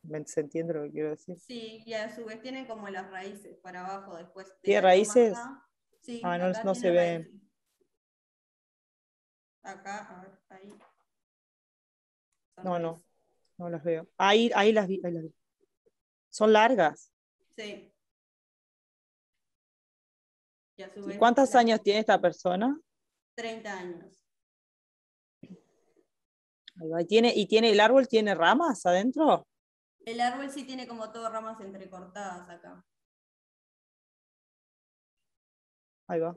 ¿me- ¿Se entiende lo que quiero decir? Sí, y a su vez tiene como las raíces para abajo después. de ¿Tiene raíces? acá. Sí, Ah, no- se ven. raíces. Acá, a ver, ahí. Son No, no. No las veo. Ahí, ahí las vi, ahí las vi. Son largas. Sí. Y, a su ¿Y vez cuántos la- años tiene esta persona? 30 años. Ahí va. ¿Y tiene, y tiene el árbol tiene ramas adentro? El árbol sí tiene como todo ramas entrecortadas acá. Ahí va.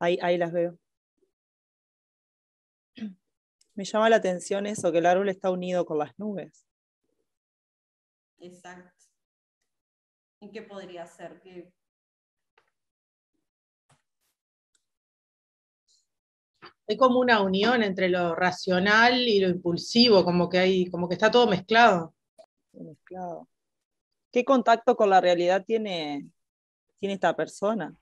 Ahí, ahí las veo. Me llama la atención eso, que el árbol está unido con las nubes. Exacto. ¿Y qué podría ser? ¿Qué... Hay como una unión entre lo racional y lo impulsivo, como que hay, como que está todo mezclado. Mezclado. ¿Qué contacto con la realidad tiene, tiene esta persona?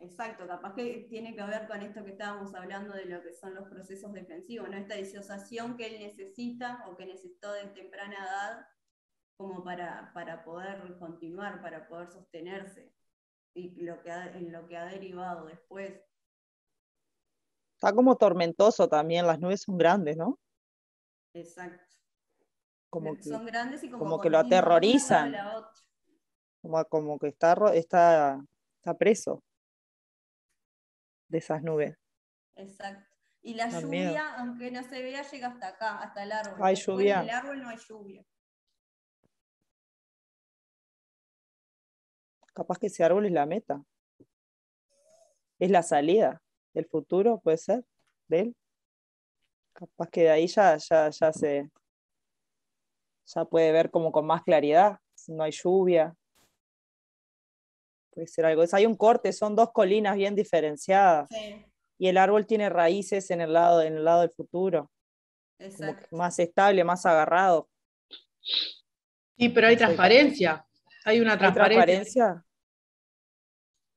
Exacto, capaz que tiene que ver con esto que estábamos hablando de lo que son los procesos defensivos, ¿no? Esta disociación que él necesita o que necesitó de temprana edad como para, para poder continuar, para poder sostenerse y lo que ha- en lo que ha derivado después. Está como tormentoso también, las nubes son grandes, ¿no? Exacto. Como que, son grandes y como, como que lo aterrorizan. como, como que está, está, está preso de esas nubes. Exacto. Y la lluvia, miedo. aunque no se vea, llega hasta acá, hasta el árbol. Hay Después lluvia. del árbol no hay lluvia. Capaz que ese árbol es la meta. Es la salida del futuro, puede ser, de él. Capaz que de ahí ya, ya, ya se ya puede ver como con más claridad. si No hay lluvia. Puede ser algo. Es- Hay un corte, son dos colinas bien diferenciadas. Sí, Y el árbol tiene raíces en el lado, en el lado del futuro. Como exacto. que más estable, más agarrado. Sí, pero hay transparencia. Hay una ¿Hay transparencia.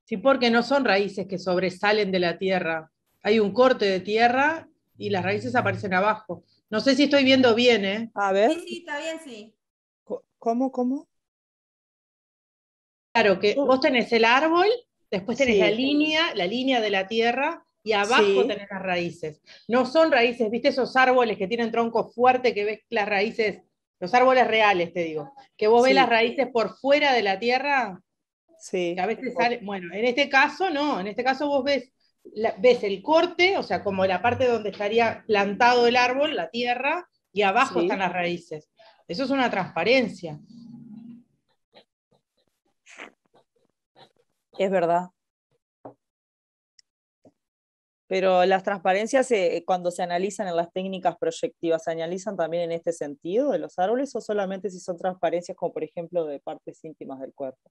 Sí, porque no son raíces que sobresalen de la tierra. Hay un corte de tierra y las raíces aparecen abajo. No sé si estoy viendo bien, ¿eh? A ver, Sí, sí, está bien, sí. ¿cómo, cómo? Claro, que vos tenés el árbol, después tenés Sí. la línea, la línea de la tierra, y abajo Sí. tenés las raíces. No son raíces, viste esos árboles que tienen tronco fuerte que ves las raíces, los árboles reales, te digo, que vos ves las raíces por fuera de la tierra, Sí. que a veces sale, bueno, en este caso no, en este caso vos ves, la- ves el corte, o sea, como la parte donde estaría plantado el árbol, la tierra, y abajo Sí. están las raíces. Eso es una transparencia. Es verdad. Pero las transparencias, eh, cuando se analizan en las técnicas proyectivas, ¿se analizan también en este sentido de los árboles o solamente si son transparencias como por ejemplo de partes íntimas del cuerpo?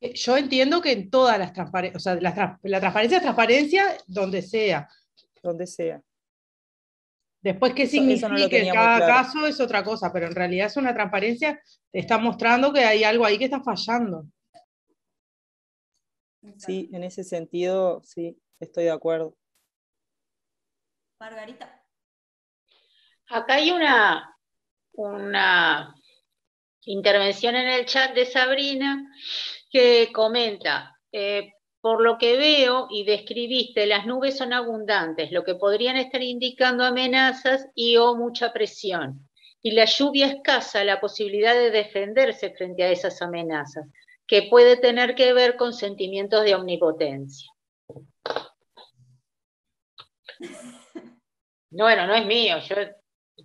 Eh, Yo entiendo que en todas las transparencias, o sea, la, trans- la transparencia es transparencia donde sea. Donde sea. Después, ¿qué no significa en tenía muy cada claro. caso? Es otra cosa, pero en realidad es una transparencia, te está mostrando que hay algo ahí que está fallando. Sí, en ese sentido, sí, estoy de acuerdo. Margarita. Acá hay una, una intervención en el chat de Sabrina que comenta, eh, por lo que veo y describiste, las nubes son abundantes, lo que podrían estar indicando amenazas y o mucha presión. Y la lluvia escasa la posibilidad de defenderse frente a esas amenazas, que puede tener que ver con sentimientos de omnipotencia. Bueno, no es mío, yo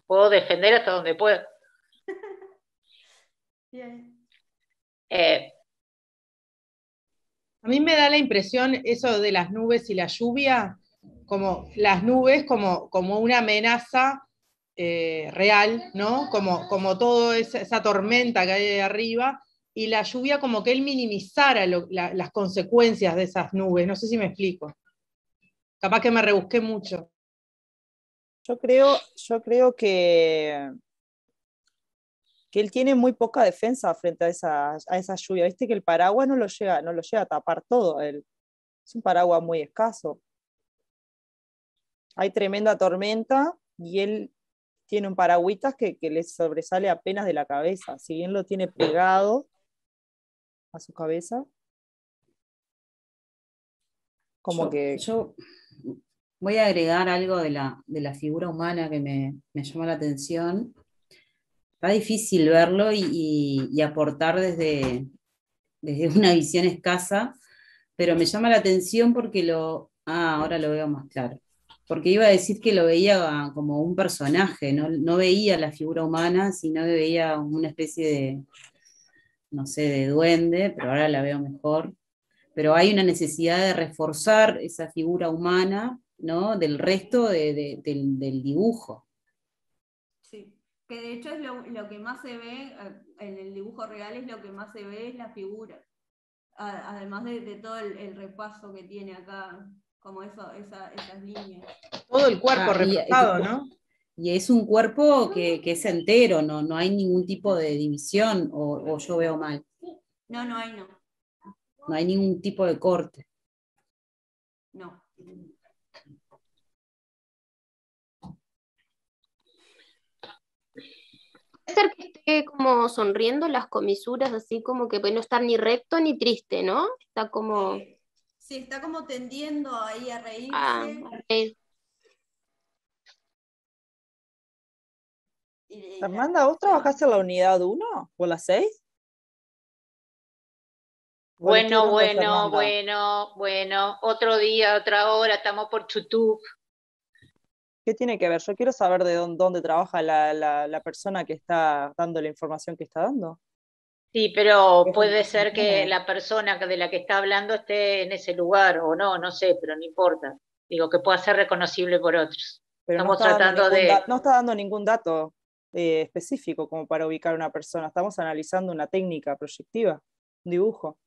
puedo defender hasta donde puedo. Bien. Eh, A mí me da la impresión eso de las nubes y la lluvia, como las nubes como, como una amenaza eh, real, ¿no? Como, como toda esa, tormenta que hay ahí arriba, y la lluvia como que él minimizara las consecuencias de esas nubes. No sé si me explico. Capaz que me rebusqué mucho. Yo creo, yo creo que, que él tiene muy poca defensa frente a esa, a esa lluvia. Viste que el paraguas no lo llega, no lo llega a tapar todo. él. Es un paraguas muy escaso. Hay tremenda tormenta y él tiene un paragüitas que, que le sobresale apenas de la cabeza. Si bien lo tiene pegado a su cabeza, como yo, que yo voy a agregar algo de la, de la figura humana que me, me llama la atención. Está difícil verlo y, aportar desde, desde una visión escasa, pero me llama la atención porque lo... Ah, ahora lo veo más claro. Porque iba a decir que lo veía como un personaje, no, no veía la figura humana, sino que veía una especie de, no sé, de duende, pero ahora la veo mejor pero hay una necesidad de reforzar esa figura humana, ¿no? Del resto de- de- del, del dibujo. Que de hecho es lo, lo que más se ve eh, en el dibujo real, es lo que más se ve es la figura. A- Además de, de todo el, el repaso que tiene acá, como eso, esa- esas líneas. Todo el cuerpo Ah, represado, ¿no? Y es un cuerpo que, que es entero, no, no hay ningún tipo de división, o, o yo veo mal, No, no hay, no. no hay ningún tipo de corte. No. Puede ser que esté como sonriendo las comisuras, así como que puede no estar ni recto ni triste, ¿no? Está como. Sí, está como tendiendo ahí a reírse. ah, la- Fernanda, ¿vos trabajaste en la unidad 1 o la 6? bueno, bueno, bueno, bueno. Otro día, otra hora, estamos por YouTube. ¿Qué tiene que ver? Yo quiero saber de dónde, dónde trabaja la, la- la persona que está dando la información que está dando. Sí, pero puede ser que la persona de la que está hablando esté en ese lugar o no, no sé, pero no importa. Digo, que pueda ser reconocible por otros. Pero Estamos no, está dando tratando ningún de- da- no está dando ningún dato eh, específico como para ubicar a una persona. Estamos analizando una técnica proyectiva, un dibujo.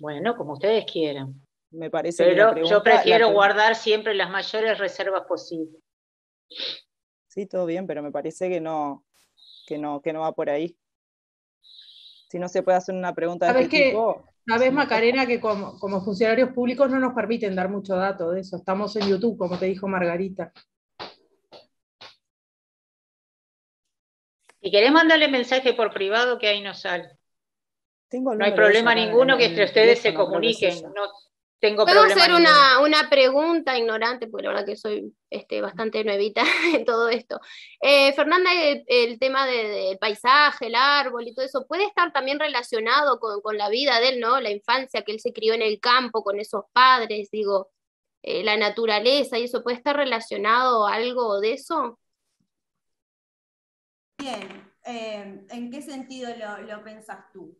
Bueno, como ustedes quieran. Me parece Pero pregunta- yo prefiero guardar siempre las mayores reservas posibles. Sí, todo bien, pero me parece que no, que no, que no va por ahí. Si no se puede hacer una pregunta de ¿Sabes este qué? tipo, Sabes, Macarena, que como, como funcionarios públicos no nos permiten dar mucho dato de eso. Estamos en YouTube, como te dijo Margarita. Si querés mandarle mensaje por privado, que ahí no sale. tengo No hay problema ninguno que entre ustedes se comuniquen. No, tengo ¿Puedo hacer una, una pregunta ignorante? Porque la verdad que soy este, bastante nuevita en todo esto. Eh, Fernanda, el, el tema de- del paisaje, el árbol y todo eso, ¿puede estar también relacionado con, con la vida de él, ¿no? La infancia, que él se crió en el campo con esos padres, digo, eh, la naturaleza y eso, ¿puede estar relacionado algo de eso? Bien, eh, ¿en qué sentido lo, lo pensás tú?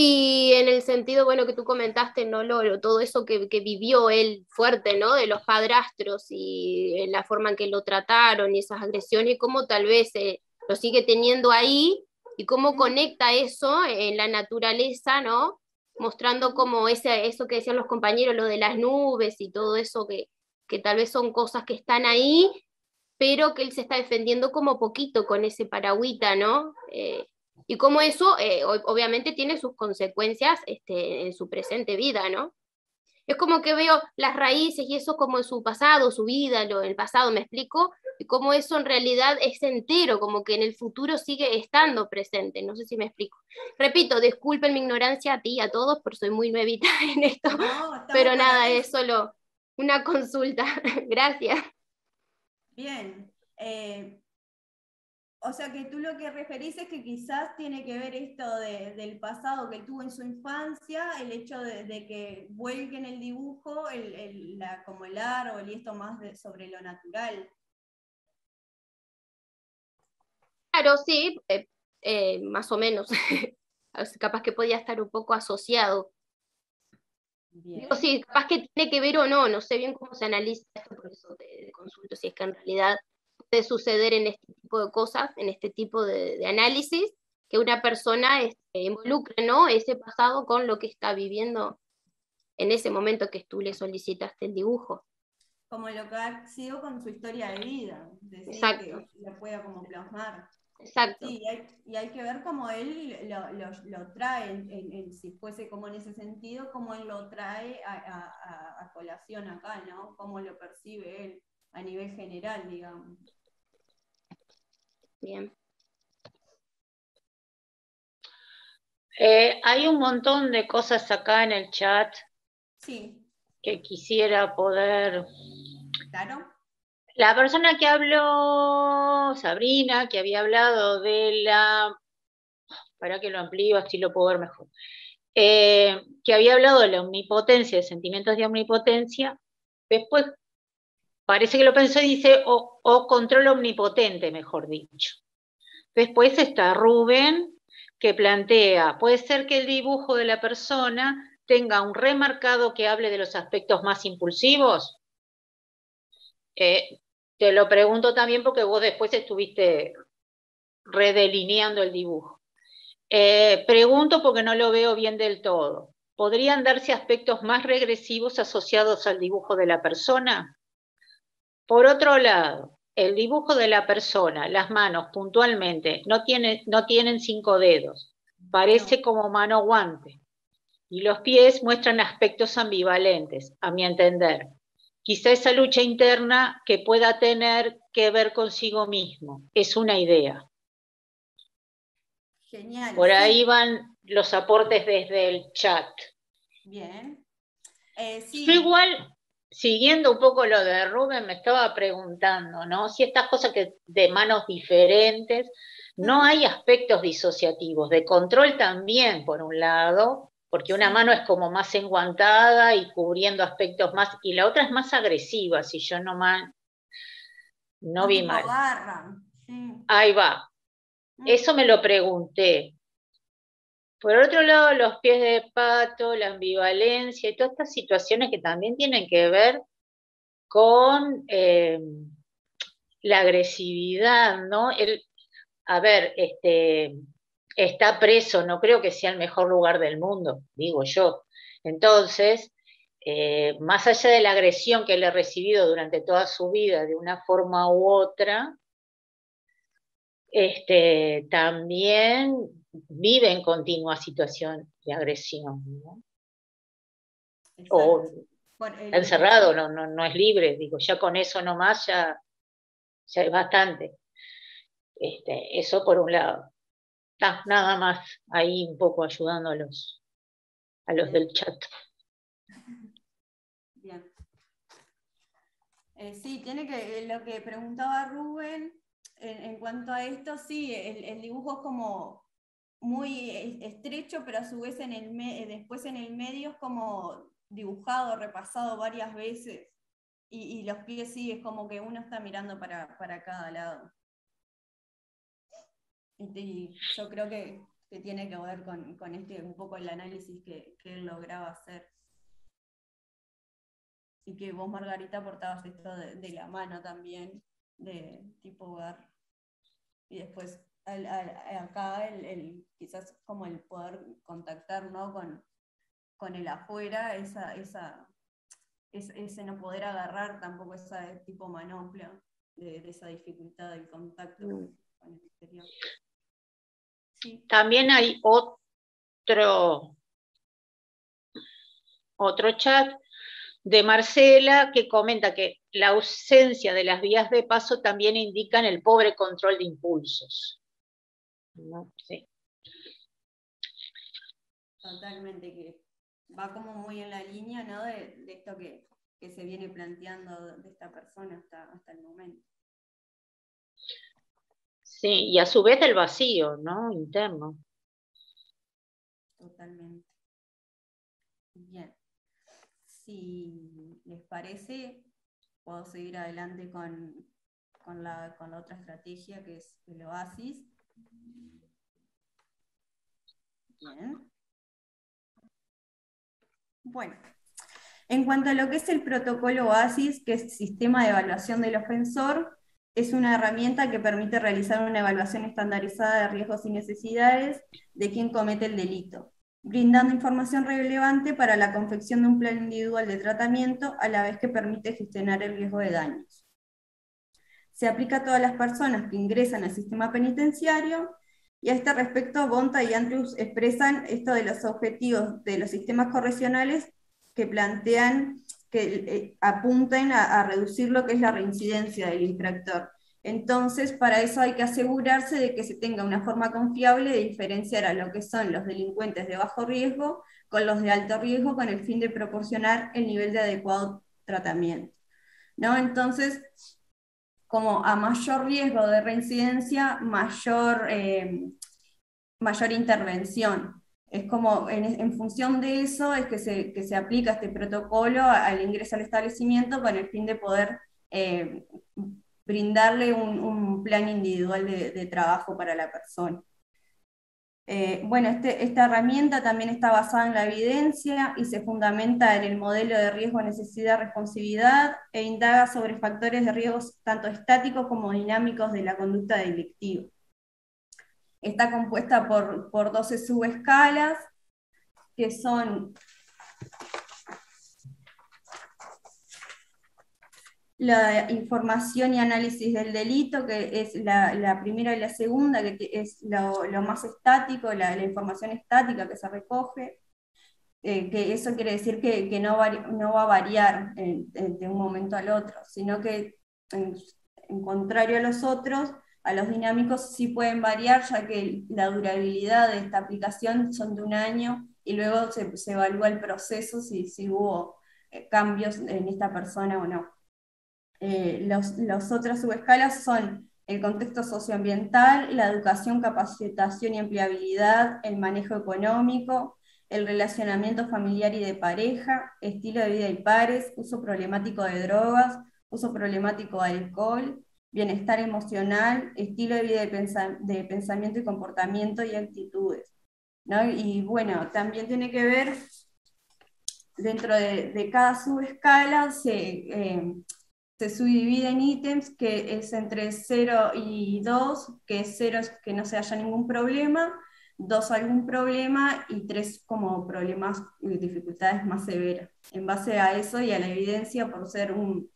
Y en el sentido, bueno, que tú comentaste, ¿no? Lo, lo- todo eso que, que vivió él fuerte, ¿no? De los padrastros y eh, la forma en que lo trataron y esas agresiones, y cómo tal vez eh, lo sigue teniendo ahí y cómo conecta eso en la naturaleza, ¿no? Mostrando como ese, eso que decían los compañeros, lo de las nubes y todo eso que, que tal vez son cosas que están ahí, pero que él se está defendiendo como poquito con ese paragüita, ¿no? Eh, y cómo eso, eh, obviamente, tiene sus consecuencias este, en su presente vida, ¿no? Es como que veo las raíces y eso como en su pasado, su vida, lo, el pasado, me explico, y cómo eso en realidad es entero, como que en el futuro sigue estando presente, no sé si me explico. Repito, disculpen mi ignorancia a ti y a todos, porque soy muy nuevita en esto, No, pero nada, es solo una consulta. Gracias. Bien. eh, o sea que tú lo que referís es que quizás tiene que ver esto de- del pasado que tuvo en su infancia, el hecho de, de que vuelque en el dibujo el, el- la- como el árbol y esto más de- sobre lo natural. Claro, sí, eh, eh, más o menos. Capaz que podía estar un poco asociado. Bien. Digo, sí, capaz que tiene que ver o no, no sé bien cómo se analiza esto, por eso te, te consulto si es que en realidad puede suceder en este tipo de cosas, en este tipo de, de análisis, que una persona este, involucre ¿no? ese pasado con lo que está viviendo en ese momento que tú le solicitaste el dibujo. Como lo que ha sido con su historia de vida, decir Exacto. que lo pueda como plasmar. Exacto. Sí, y hay, y hay que ver cómo él lo, lo- lo trae, en, en- en- si fuese como en ese sentido, cómo él lo trae a- a colación acá, ¿no? Cómo lo percibe él a nivel general, digamos. Bien. Eh, hay un montón de cosas acá en el chat Sí, que quisiera poder claro. La persona que habló, Sabrina, que había hablado de la, para que lo amplío, así lo puedo ver mejor, Eh, que había hablado de la omnipotencia, de sentimientos de omnipotencia, después parece que lo pensó y dice, o, control omnipotente, mejor dicho. Después está Rubén, que plantea, puede ser que el dibujo de la persona tenga un remarcado que hable de los aspectos más impulsivos. Eh, te lo pregunto también porque vos después estuviste redelineando el dibujo. Eh, pregunto porque no lo veo bien del todo. ¿Podrían darse aspectos más regresivos asociados al dibujo de la persona? Por otro lado, el dibujo de la persona, las manos puntualmente, no, tiene, no tienen cinco dedos, parece como mano guante. Y los pies muestran aspectos ambivalentes, a mi entender. Quizá esa lucha interna que pueda tener que ver consigo mismo. Es una idea. Genial. Por ahí van los aportes desde el chat. Bien. Eh, sí, Yo igual, siguiendo un poco lo de Rubén, me estaba preguntando, ¿no? Si estas cosas que de manos diferentes, no hay aspectos disociativos, de control también, por un lado, porque una mano es como más enguantada y cubriendo aspectos más, y la otra es más agresiva, si yo no mal, no vi mal. Ahí va. Mm. Eso me lo pregunté. Por otro lado, los pies de pato, la ambivalencia y todas estas situaciones que también tienen que ver con eh, la agresividad, ¿no? El, a ver, este, está preso, no creo que sea el mejor lugar del mundo, digo yo. Entonces, eh, más allá de la agresión que él ha recibido durante toda su vida de una forma u otra, este, también vive en continua situación de agresión. ¿no? O encerrado, no, no, no, es libre, digo, ya con eso nomás ya, ya es bastante. Este, eso por un lado. Está, nada más ahí un poco ayudando a los, del chat. Bien. Eh, sí, tiene que, eh, lo que preguntaba Rubén en, cuanto a esto, sí, el, el dibujo es como muy estrecho, pero a su vez en el después en el medio es como dibujado, repasado varias veces. Y, los pies sí, es como que uno está mirando para, cada lado. Y, yo creo que, tiene que ver con, este un poco el análisis que, que él lograba hacer y que vos, Margarita, aportabas esto de, la mano también, de tipo ver. Y después acá el, quizás como el poder contactar con, con el afuera, esa, esa, ese, no poder agarrar tampoco esa tipo manopla de, esa dificultad del contacto mm. con el exterior. También hay otro, otro chat de Marcela, que comenta que la ausencia de las vías de paso también indican el pobre control de impulsos. Totalmente, que va como muy en la línea ¿no? de, esto que, se viene planteando de esta persona hasta, hasta el momento. Sí, y a su vez el vacío, ¿no? Interno. Totalmente. Bien si les parece, puedo seguir adelante con, la, otra estrategia que es el oasis. Bien. Bueno, en cuanto a lo que es el protocolo OASIS, que es Sistema de Evaluación del Ofensor, es una herramienta que permite realizar una evaluación estandarizada de riesgos y necesidades de quien comete el delito brindando información relevante para la confección de un plan individual de tratamiento a la vez que permite gestionar el riesgo de daños. Se aplica a todas las personas que ingresan al sistema penitenciario y a este respecto Bonta y Andrews expresan esto de los objetivos de los sistemas correccionales que plantean que eh, apunten a reducir lo que es la reincidencia del infractor entonces, para eso hay que asegurarse de que se tenga una forma confiable de diferenciar a lo que son los delincuentes de bajo riesgo con los de alto riesgo con el fin de proporcionar el nivel de adecuado tratamiento. ¿no? Entonces, como a mayor riesgo de reincidencia, mayor, eh, mayor intervención. Es como en, función de eso es que se, se aplica este protocolo al ingreso al establecimiento con el fin de poder eh, brindarle un, plan individual de, trabajo para la persona. Eh, bueno, este, esta herramienta también está basada en la evidencia y se fundamenta en el modelo de riesgo, necesidad, responsividad e indaga sobre factores de riesgo tanto estáticos como dinámicos de la conducta delictiva. Está compuesta por, por 12 subescalas, que son la información y análisis del delito, que es la, primera y la segunda, que es lo, más estático, la, información estática que se recoge, eh, que eso quiere decir que, no, va a variar de un momento al otro, sino que en, contrario a los otros, a los dinámicos sí pueden variar, ya que la durabilidad de esta aplicación son de un año y luego se, evalúa el proceso si, si hubo eh, cambios en esta persona o no. Eh, los, otras subescalas son el contexto socioambiental, la educación, capacitación y empleabilidad, el manejo económico, el relacionamiento familiar y de pareja, estilo de vida y pares, uso problemático de drogas, uso problemático de alcohol, bienestar emocional, estilo de vida de, pensamiento y comportamiento y actitudes. Y bueno, también tiene que ver, dentro de, cada subescala se, eh, se subdivide en ítems que es entre 0 y 2, que 0 es que no se haya ningún problema, 2 algún problema y 3 como problemas y dificultades más severas. En base a eso y a la evidencia, por ser un,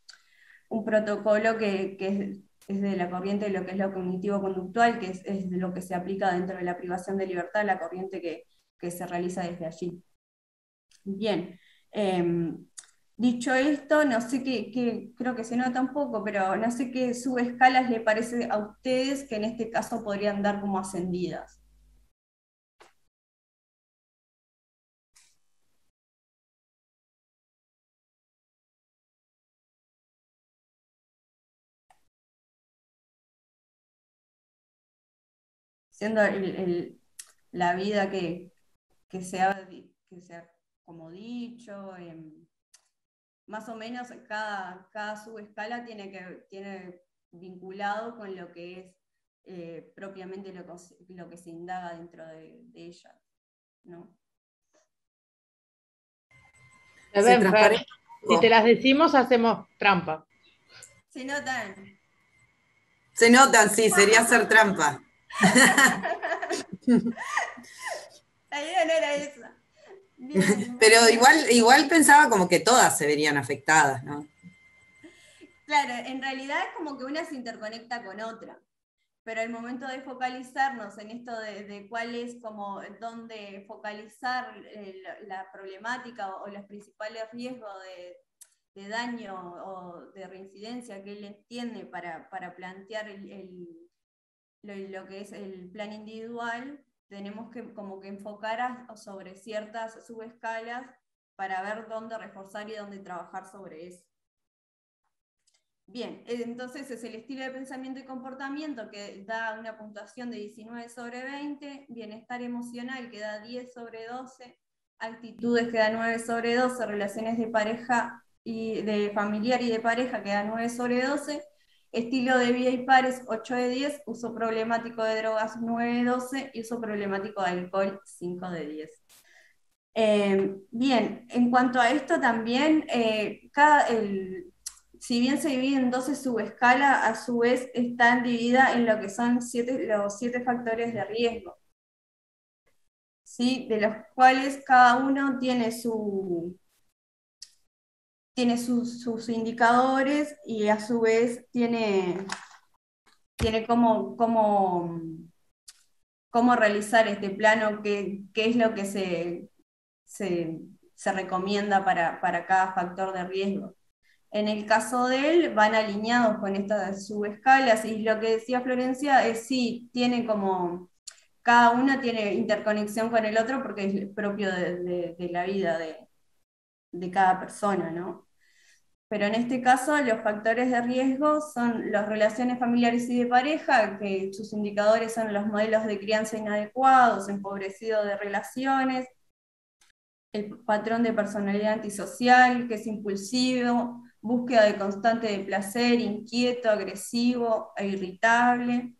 protocolo que, es, de la corriente de lo que es lo cognitivo-conductual, que es, lo que se aplica dentro de la privación de libertad, la corriente que, se realiza desde allí. Bien. Em, Dicho esto, no sé qué, creo que se nota un pero no sé qué subescalas le parece a ustedes que en este caso podrían dar como ascendidas. Siendo la vida que, que que se como dicho. Em, más o menos cada, cada subescala tiene que tiene vinculado con lo que es eh, propiamente lo, lo, que se indaga dentro de, ella. ¿no? si te las decimos, hacemos trampa. Se notan. Se notan, sí, sería hacer trampa. La idea no era esa. Pero igual, igual pensaba como que todas se verían afectadas, ¿no? Claro, en realidad es como que una se interconecta con otra, pero al momento de focalizarnos en esto de, cuál es como dónde focalizar eh, la problemática o, los principales riesgos de, daño o de reincidencia que él entiende para, plantear lo, que es el plan individual, tenemos que como que enfocar sobre ciertas subescalas para ver dónde reforzar y dónde trabajar sobre eso. Bien, entonces es el estilo de pensamiento y comportamiento que da una puntuación de 19 sobre 20, bienestar emocional que da 10 sobre 12, actitudes que da 9 sobre 12, relaciones de pareja y de familiar y de pareja que da 9 sobre 12, estilo de vida y pares 8 de 10, uso problemático de drogas 9 de 12 y uso problemático de alcohol 5 de 10. Eh, bien, en cuanto a esto también, eh, cada, el, si bien se divide en 12 subescalas, a su vez están divididas en lo que son siete, los siete factores de riesgo, ¿sí? de los cuales cada uno tiene, su, tiene sus, indicadores y a su vez tiene, tiene cómo, realizar este plano, qué, qué es lo que se, se, recomienda para, para cada factor de riesgo. En el caso de él, van alineados con estas subescalas y lo que decía Florencia es sí, tiene como, cada una tiene interconexión con el otro porque es propio de, la vida de, de, cada persona, ¿no? Pero en este caso, los factores de riesgo son las relaciones familiares y de pareja, que sus indicadores son los modelos de crianza inadecuados, empobrecido de relaciones, el patrón de personalidad antisocial, que es impulsivo, búsqueda de constante de placer, inquieto, agresivo e irritable,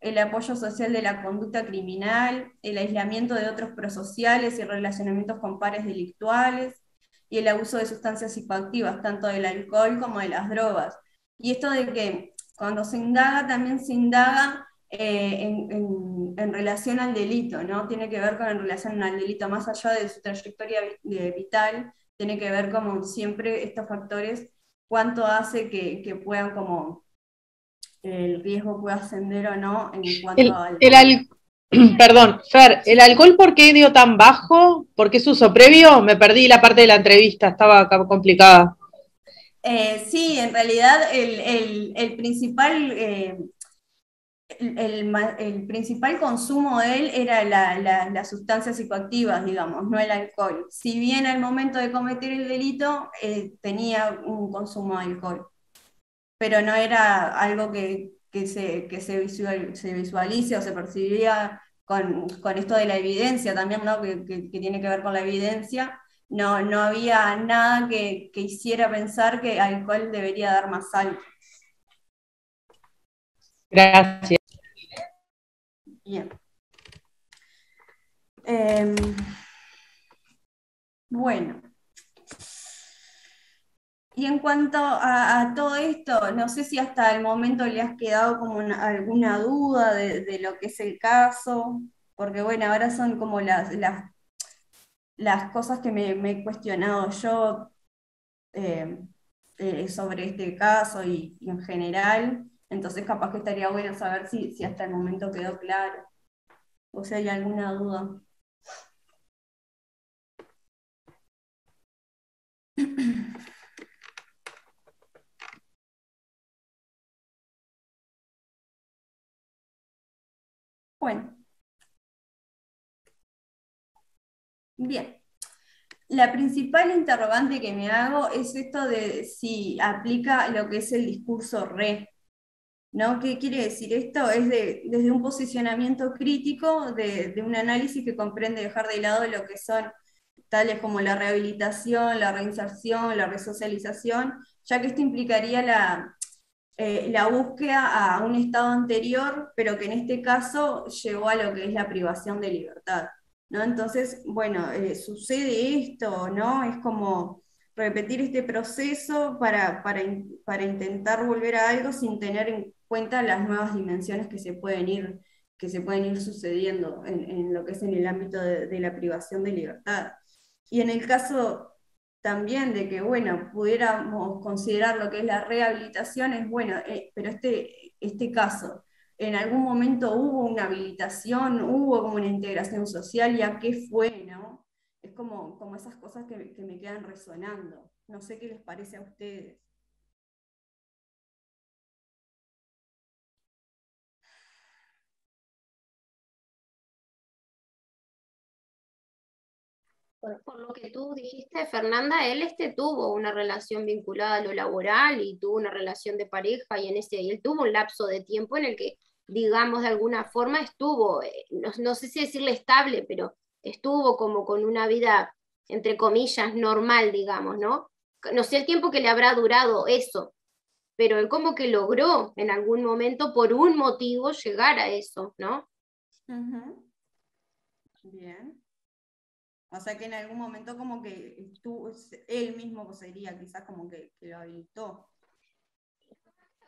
el apoyo social de la conducta criminal, el aislamiento de otros prosociales y relacionamientos con pares delictuales, y el abuso de sustancias psicoactivas, tanto del alcohol como de las drogas. Y esto de que cuando se indaga, también se indaga eh, en, relación al delito, ¿no? Tiene que ver con en relación al delito, más allá de su trayectoria vital, tiene que ver como siempre estos factores cuánto hace que, puedan como el riesgo pueda ascender o no en cuanto al... Perdón, Fer, ¿el alcohol por qué dio tan bajo? ¿Por qué es uso previo? Me perdí la parte de la entrevista, estaba complicada. Eh, sí, en realidad el, principal eh, el, principal consumo de él era las sustancias psicoactivas, digamos, no el alcohol. Si bien al momento de cometer el delito eh, tenía un consumo de alcohol, pero no era algo que, se, se, visualice o se percibía con, esto de la evidencia también, ¿no? que, tiene que ver con la evidencia. No, no había nada que, que hiciera pensar que alcohol debería dar más alto. Gracias. Bien. Em, bueno. Y en cuanto a, todo esto, no sé si hasta el momento le has quedado como alguna duda de, lo que es el caso, porque bueno, ahora son como las, las, cosas que me, he cuestionado yo em, eh, sobre este caso y en general. Entonces capaz que estaría bueno saber si, si hasta el momento quedó claro o si hay alguna duda. Bueno. Bien. La principal interrogante que me hago es esto de si aplica lo que es el discurso re ¿no? ¿Qué quiere decir esto? Es de, desde un posicionamiento crítico, de, de, un análisis que comprende dejar de lado lo que son tales como la rehabilitación, la reinserción, la resocialización, ya que esto implicaría la, eh, la búsqueda a un estado anterior, pero que en este caso llevó a lo que es la privación de libertad. ¿no? Entonces, bueno, eh, sucede esto, ¿no? Es como repetir este proceso para, para, para, intentar volver a algo sin tener en cuenta las nuevas dimensiones que se pueden ir, que se pueden ir sucediendo en, lo que es en el ámbito de, la privación de libertad. Y en el caso también de que, bueno, pudiéramos considerar lo que es la rehabilitación, es bueno, eh, pero este, este caso, en algún momento hubo una habilitación, hubo como una integración social, ¿ya qué fue, no? Es como, como esas cosas que, que me quedan resonando. No sé qué les parece a ustedes. Por, lo que tú dijiste, Fernanda, él este tuvo una relación vinculada a lo laboral y tuvo una relación de pareja y en ese, y él tuvo un lapso de tiempo en el que, digamos, de alguna forma estuvo, eh, no, no sé si decirle estable, pero estuvo como con una vida, entre comillas, normal, digamos, ¿no? No sé el tiempo que le habrá durado eso, pero él como que logró en algún momento, por un motivo, llegar a eso, ¿no? Bien. O sea que en algún momento como que tú, él mismo sería quizás como que, que lo habilitó.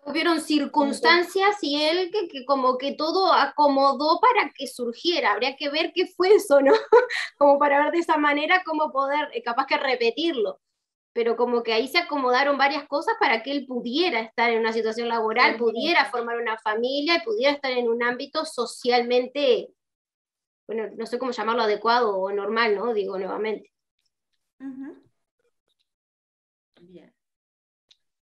Hubieron circunstancias y él que, que, como que todo acomodó para que surgiera. Habría que ver qué fue eso, ¿no? como para ver de esa manera cómo poder, eh, capaz que repetirlo. Pero como que ahí se acomodaron varias cosas para que él pudiera estar en una situación laboral, pudiera formar una familia y pudiera estar en un ámbito socialmente bueno, no sé cómo llamarlo adecuado o normal, ¿no? Digo nuevamente. Bien.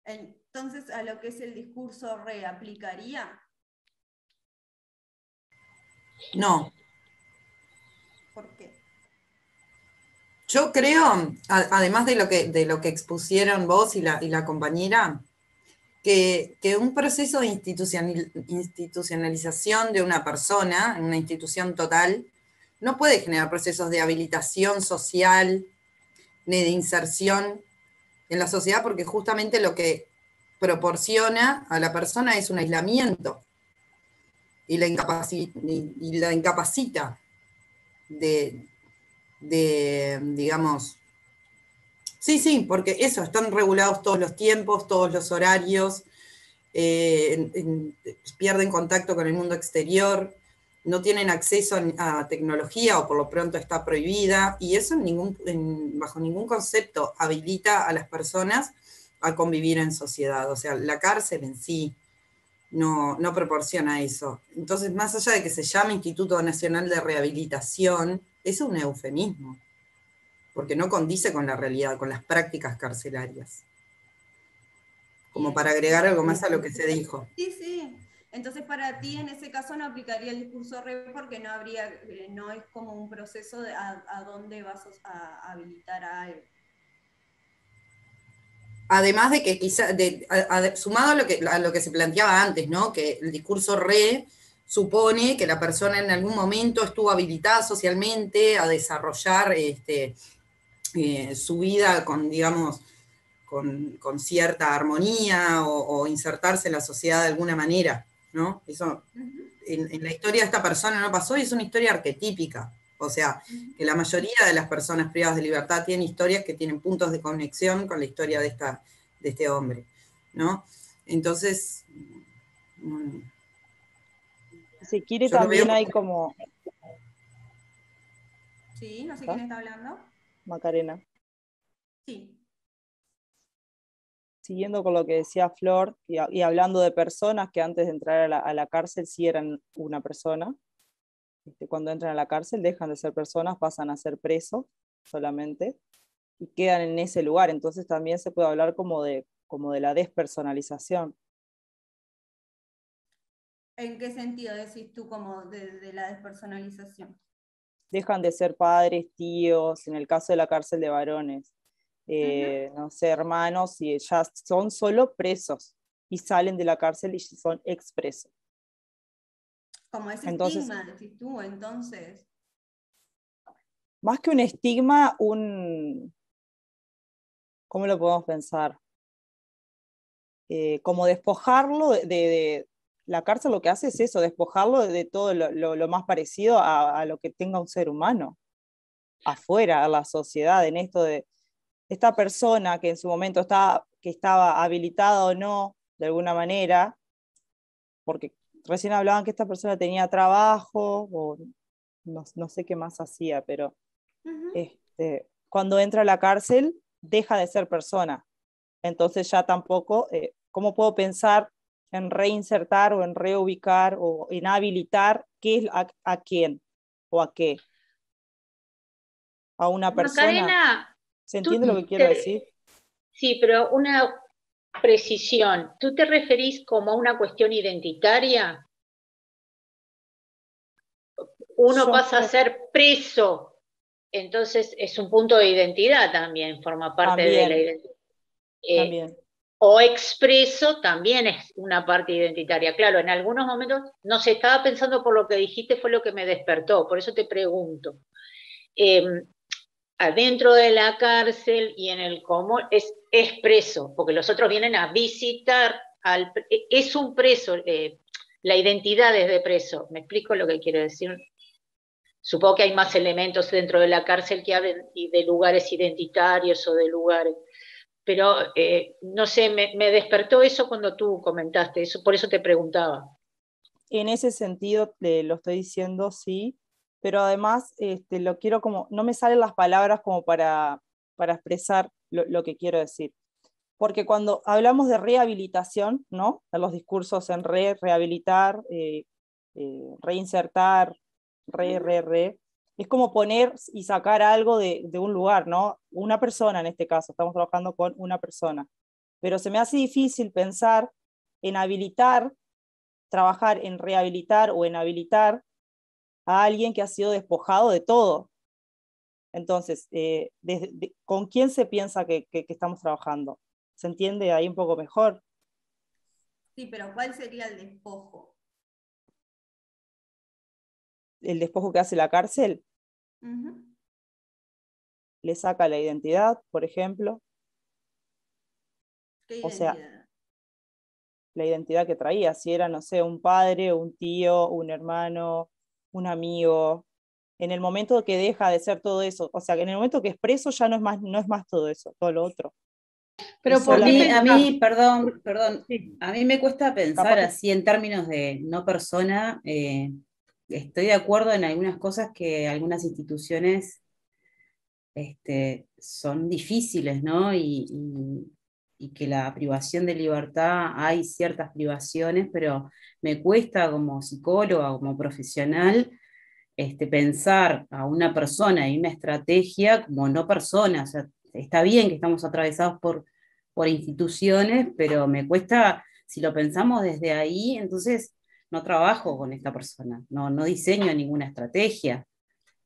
Entonces, a lo que es el discurso reaplicaría. No. ¿Por qué? Yo creo, además de lo que, de lo que expusieron vos y la, y la compañera, que, un proceso de institucionalización de una persona, una institución total, no puede generar procesos de habilitación social ni de inserción en la sociedad, porque justamente lo que proporciona a la persona es un aislamiento y la, incapacita, de, digamos, Sí, sí, porque eso, están regulados todos los tiempos, todos los horarios, eh, en, en, pierden contacto con el mundo exterior, no tienen acceso a tecnología o por lo pronto está prohibida, y eso bajo ningún concepto habilita a las personas a convivir en sociedad. O sea, la cárcel en sí no, no proporciona eso. Entonces, más allá de que se llame Instituto Nacional de Rehabilitación, es un eufemismo porque no condice con la realidad, con las prácticas carcelarias. Como para agregar algo más a lo que se dijo. Sí, sí. Entonces para ti en ese caso no aplicaría el discurso re porque no habría, eh, no es como un proceso de a, a dónde vas a habilitar a algo. Además de que quizá, de, a, sumado a lo, que, a lo que se planteaba antes, ¿no? Que el discurso re supone que la persona en algún momento estuvo habilitada socialmente a desarrollar este, eh, su vida con, digamos, con, con cierta armonía o, o, insertarse en la sociedad de alguna manera, ¿no? Eso en, en, la historia de esta persona no pasó y es una historia arquetípica. O sea, que la mayoría de las personas privadas de libertad tienen historias que tienen puntos de conexión con la historia de, esta, de este hombre, ¿no? Entonces... Si quiere también hay como... Sí, no sé quién está hablando. Macarena. Sí. Siguiendo con lo que decía Flor, y, y hablando de personas que antes de entrar a la, a la cárcel sí eran una persona, este, cuando entran a la cárcel dejan de ser personas, pasan a ser presos solamente, y quedan en ese lugar. Entonces también se puede hablar como de, como de la despersonalización. ¿En qué sentido decís tú como de, de la despersonalización? Dejan de ser padres, tíos, en el caso de la cárcel de varones, eh, uh -huh. no sé, hermanos, y ya son solo presos, y salen de la cárcel y son expresos. Como ese Entonces- estigma, decís tú, entonces. Más que un estigma, un... ¿Cómo lo podemos pensar? Eh, como despojarlo de, de- de- La cárcel lo que hace es eso, despojarlo de todo lo, lo- lo más parecido a, a lo que tenga un ser humano, afuera, a la sociedad, en esto de esta persona que en su momento estaba, que estaba habilitada o no, de alguna manera, porque recién hablaban que esta persona tenía trabajo, o no, no sé qué más hacía, pero este, cuando entra a la cárcel deja de ser persona. Entonces ya tampoco, eh, ¿cómo puedo pensar en reinsertar o en reubicar o en habilitar qué es a, a quién o a qué? A una persona. Macarena, ¿Se entiende lo que quiero te- decir? sí, pero una precisión. ¿Tú te referís como a una cuestión identitaria? Uno Yo pasa a ser preso, entonces es un punto de identidad también, forma parte de la identidad. Eh, También. O expreso también es una parte identitaria. Claro, en algunos momentos no se estaba pensando por lo que dijiste, fue lo que me despertó, por eso te pregunto. Eh, adentro de la cárcel y en el común es, es preso, porque los otros vienen a visitar al pre- es un preso, eh, la identidad es de preso. ¿Me explico lo que quiero decir? Supongo que hay más elementos dentro de la cárcel que hablen de lugares identitarios o de lugares. Pero eh, no sé, me, me despertó eso cuando tú comentaste eso, por eso te preguntaba. En ese sentido te lo estoy diciendo, sí, pero además este, lo quiero como, no me salen las palabras como para, para expresar lo, lo que quiero decir. Porque cuando hablamos de rehabilitación, ¿no? Los discursos en re, rehabilitar, eh, eh, reinsertar, re, re, re, es como poner y sacar algo de, un lugar, ¿no? Una persona en este caso, estamos trabajando con una persona. Pero se me hace difícil pensar en habilitar trabajar en rehabilitar o en habilitar a alguien que ha sido despojado de todo. Entonces, eh, ¿con quién se piensa que, que- que estamos trabajando? ¿Se entiende ahí un poco mejor? Sí, pero ¿cuál sería el despojo? El despojo que hace la cárcel le saca la identidad, por ejemplo, ¿Qué O sea, la identidad que traía, si era, no sé, un padre, un tío, un hermano, un amigo. En el momento que deja de ser todo eso, o sea, que en el momento que es preso ya no es más, no es más todo eso, todo lo otro. Pero ¿por mí, a mí, perdón, perdón, a mí me cuesta pensar así en términos de no persona. eh, estoy de acuerdo en algunas cosas que algunas instituciones este, son difíciles, ¿no? Y, y- que la privación de libertad, hay ciertas privaciones, pero me cuesta como psicóloga, como profesional, este, pensar a una persona y una estrategia como no persona. O sea, está bien que estamos atravesados por, por instituciones, pero me cuesta, si lo pensamos desde ahí, entonces no trabajo con esta persona, no, no diseño ninguna estrategia.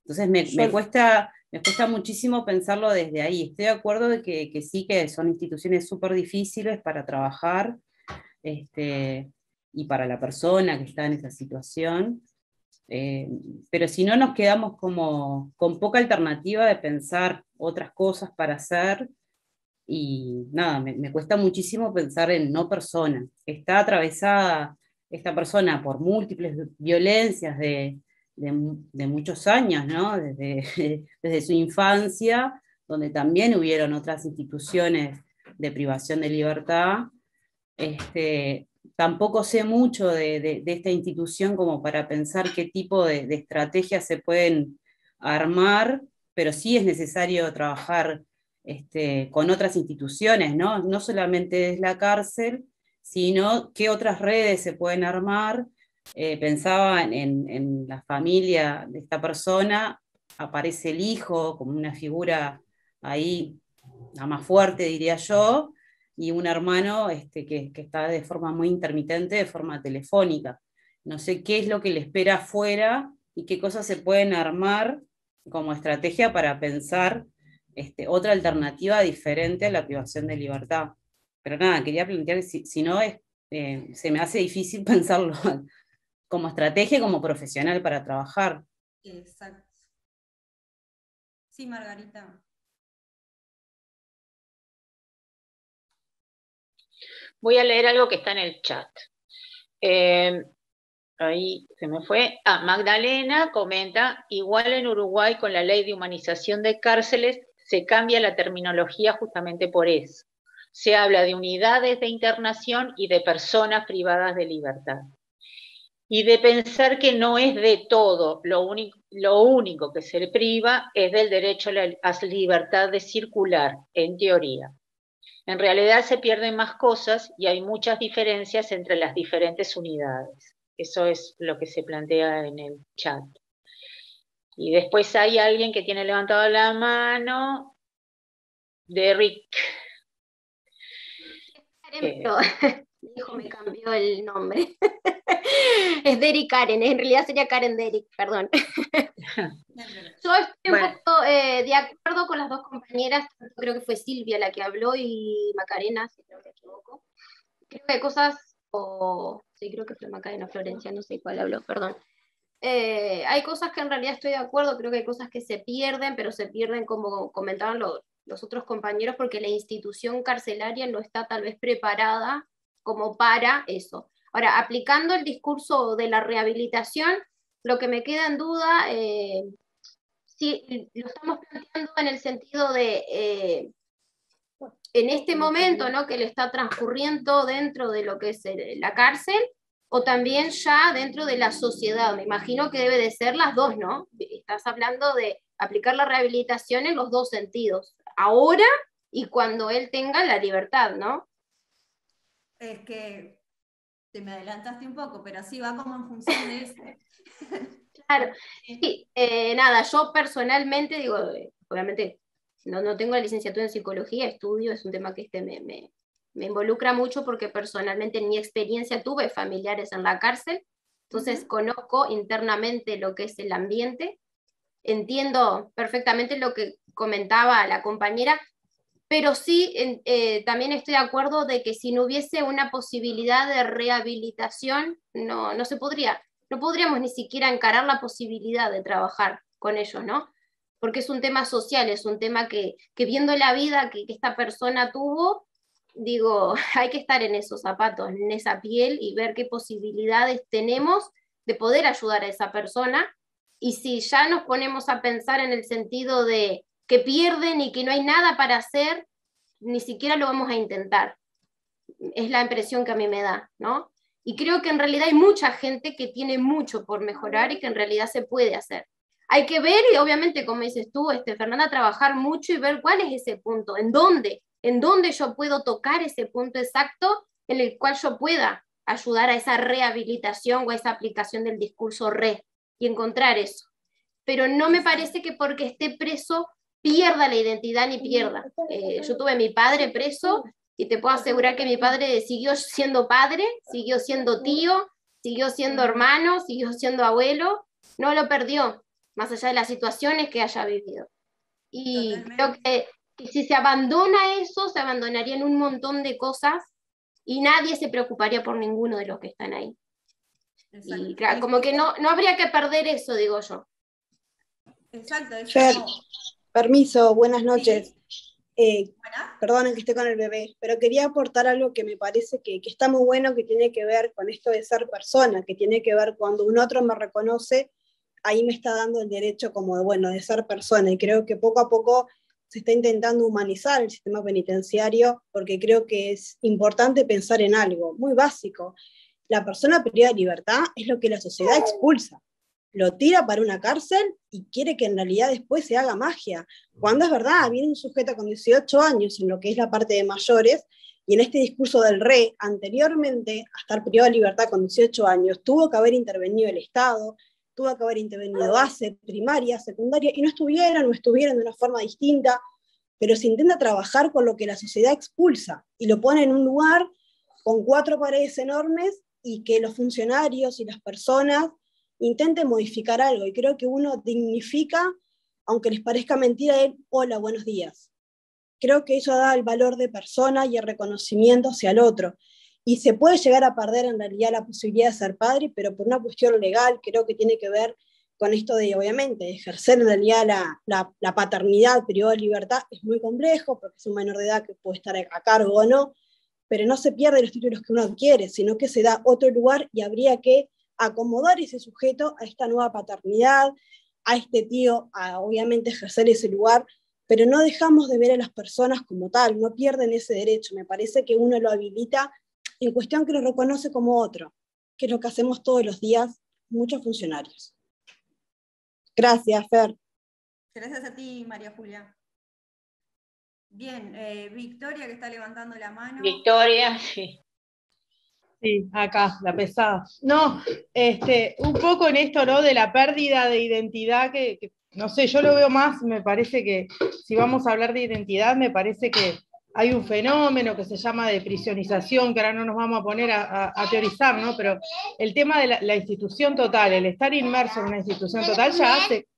Entonces me, me cuesta, me cuesta muchísimo pensarlo desde ahí. Estoy de acuerdo de que, que sí que son instituciones súper difíciles para trabajar este, y para la persona que está en esa situación. Eh, pero si no nos quedamos como con poca alternativa de pensar otras cosas para hacer, y nada, me, me cuesta muchísimo pensar en no persona. Está atravesada esta persona por múltiples violencias de, de mu- de muchos años, ¿no? Desde, desde su infancia, donde también hubieron otras instituciones de privación de libertad. Este, tampoco sé mucho de, de- esta institución como para pensar qué tipo de estrategias se pueden armar, pero sí es necesario trabajar este, con otras instituciones, ¿no? No solamente es la cárcel, sino qué otras redes se pueden armar. Eh, pensaba en, la familia de esta persona, aparece el hijo como una figura ahí, la más fuerte, diría yo, y un hermano este, que, que está de forma muy intermitente, de forma telefónica. No sé qué es lo que le espera afuera y qué cosas se pueden armar como estrategia para pensar este, otra alternativa diferente a la privación de libertad. Pero nada, quería plantear que si, si no es eh, se me hace difícil pensarlo como estrategia, como profesional para trabajar. Exacto. Sí, Margarita. Voy a leer algo que está en el chat. Eh, ahí se me fue. Ah, Magdalena comenta, igual en Uruguay con la ley de humanización de cárceles se cambia la terminología justamente por eso. Se habla de unidades de internación y de personas privadas de libertad. Y de pensar que no es de todo, lo único, que se priva es del derecho a la libertad de circular, en teoría. En realidad se pierden más cosas y hay muchas diferencias entre las diferentes unidades. Eso es lo que se plantea en el chat. Y después hay alguien que tiene levantado la mano, Derrick. Eh. Dijo, me cambió el nombre. es Derrick Karen, en realidad sería Karen Derrick, perdón. Yo estoy un poco eh, de acuerdo con las dos compañeras, creo que fue Silvia la que habló y Macarena, si no me equivoco. Creo que hay cosas, o sí, creo que fue Macarena Florencia, no sé cuál habló, perdón. Eh, hay cosas que en realidad estoy de acuerdo, creo que hay cosas que se pierden, pero se pierden como comentaban los, los otros compañeros porque la institución carcelaria no está tal vez preparada como para eso. Ahora, aplicando el discurso de la rehabilitación, lo que me queda en duda, eh, si lo estamos planteando en el sentido de, eh, en este momento, ¿no? que le está transcurriendo dentro de lo que es la cárcel, o también ya dentro de la sociedad. Me imagino que debe de ser las dos, ¿no? Estás hablando de aplicar la rehabilitación en los dos sentidos, ahora y cuando él tenga la libertad, ¿no? Es que te me adelantaste un poco, pero sí va como en función de eso. claro, sí, eh, nada, yo personalmente digo, obviamente no, no tengo la licenciatura en psicología, estudio, es un tema que este me, me, me involucra mucho porque personalmente en mi experiencia tuve familiares en la cárcel, entonces conozco internamente lo que es el ambiente, entiendo perfectamente lo que comentaba la compañera, pero sí eh, también estoy de acuerdo de que si no hubiese una posibilidad de rehabilitación, no, no se podría, no podríamos ni siquiera encarar la posibilidad de trabajar con ellos, ¿no? Porque es un tema social, es un tema que, que viendo la vida que, que esta persona tuvo, digo, hay que estar en esos zapatos, en esa piel y ver qué posibilidades tenemos de poder ayudar a esa persona. Y si ya nos ponemos a pensar en el sentido de que pierden y que no hay nada para hacer, ni siquiera lo vamos a intentar. Es la impresión que a mí me da, ¿no? Y creo que en realidad hay mucha gente que tiene mucho por mejorar y que en realidad se puede hacer. Hay que ver, y obviamente, como dices tú, este, Fernanda, trabajar mucho y ver cuál es ese punto, en dónde, en dónde yo puedo tocar ese punto exacto en el cual yo pueda ayudar a esa rehabilitación o a esa aplicación del discurso re y encontrar eso. Pero no me parece que porque esté preso pierda la identidad ni pierda. Eh, yo tuve a mi padre preso y te puedo asegurar que mi padre siguió siendo padre, siguió siendo tío, siguió siendo hermano, siguió siendo abuelo, no lo perdió, más allá de las situaciones que haya vivido. Y creo que si se abandona eso, se abandonarían un montón de cosas y nadie se preocuparía por ninguno de los que están ahí. Y como que no, no habría que perder eso, digo yo. Exacto. Permiso, buenas noches. Eh, perdonen que esté con el bebé, pero quería aportar algo que me parece que, que, está muy bueno, que tiene que ver con esto de ser persona, que tiene que ver cuando un otro me reconoce, ahí me está dando el derecho como de, bueno, de ser persona. Y creo que poco a poco se está intentando humanizar el sistema penitenciario porque creo que es importante pensar en algo muy básico. La persona privada de libertad es lo que la sociedad expulsa. Lo tira para una cárcel y quiere que en realidad después se haga magia. Cuando es verdad, viene un sujeto con 18 años en lo que es la parte de mayores y en este discurso del rey, anteriormente a estar privado de libertad con 18 años, tuvo que haber intervenido el Estado, tuvo que haber intervenido base, primaria, secundaria, y no estuvieron o estuvieron de una forma distinta, pero se intenta trabajar con lo que la sociedad expulsa y lo pone en un lugar con cuatro paredes enormes y que los funcionarios y las personas intenten modificar algo. Y creo que uno dignifica, aunque les parezca mentira, el hola, buenos días. Creo que eso da el valor de persona y el reconocimiento hacia el otro. y se puede llegar a perder en realidad la posibilidad de ser padre, pero por una cuestión legal creo que tiene que ver con esto de, obviamente, ejercer en realidad la, la, paternidad, periodo de libertad, es muy complejo, porque es un menor de edad que puede estar a cargo o no, pero no se pierde los títulos que uno adquiere, sino que se da otro lugar y habría que acomodar ese sujeto a esta nueva paternidad, a este tío, a obviamente ejercer ese lugar, pero no dejamos de ver a las personas como tal, no pierden ese derecho, me parece que uno lo habilita en cuestión que lo reconoce como otro, que es lo que hacemos todos los días muchos funcionarios. Gracias, Fer. Gracias a ti, María Julia. Bien, eh, Victoria que está levantando la mano. Victoria, sí. Sí, acá, la pesada. No, este, un poco en esto, ¿no? De la pérdida de identidad que, no sé, yo lo veo más, me parece que si vamos a hablar de identidad, me parece que hay un fenómeno que se llama de prisionización, que ahora no nos vamos a poner a, teorizar, ¿no? Pero el tema de la, institución total, el estar inmerso en una institución total ya hace...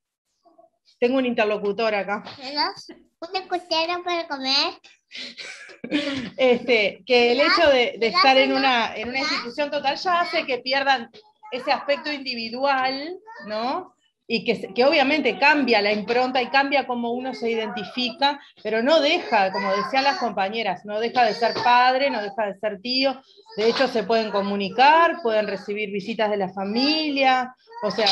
Tengo un interlocutor acá. ¿Una cuchara para comer? Este, que el hecho de, estar en una, en una institución total ya hace que pierdan ese aspecto individual, ¿no? y que, obviamente cambia la impronta y cambia cómo uno se identifica, pero no deja, como decían las compañeras, no deja de ser padre, no deja de ser tío, de hecho se pueden comunicar, pueden recibir visitas de la familia, o sea,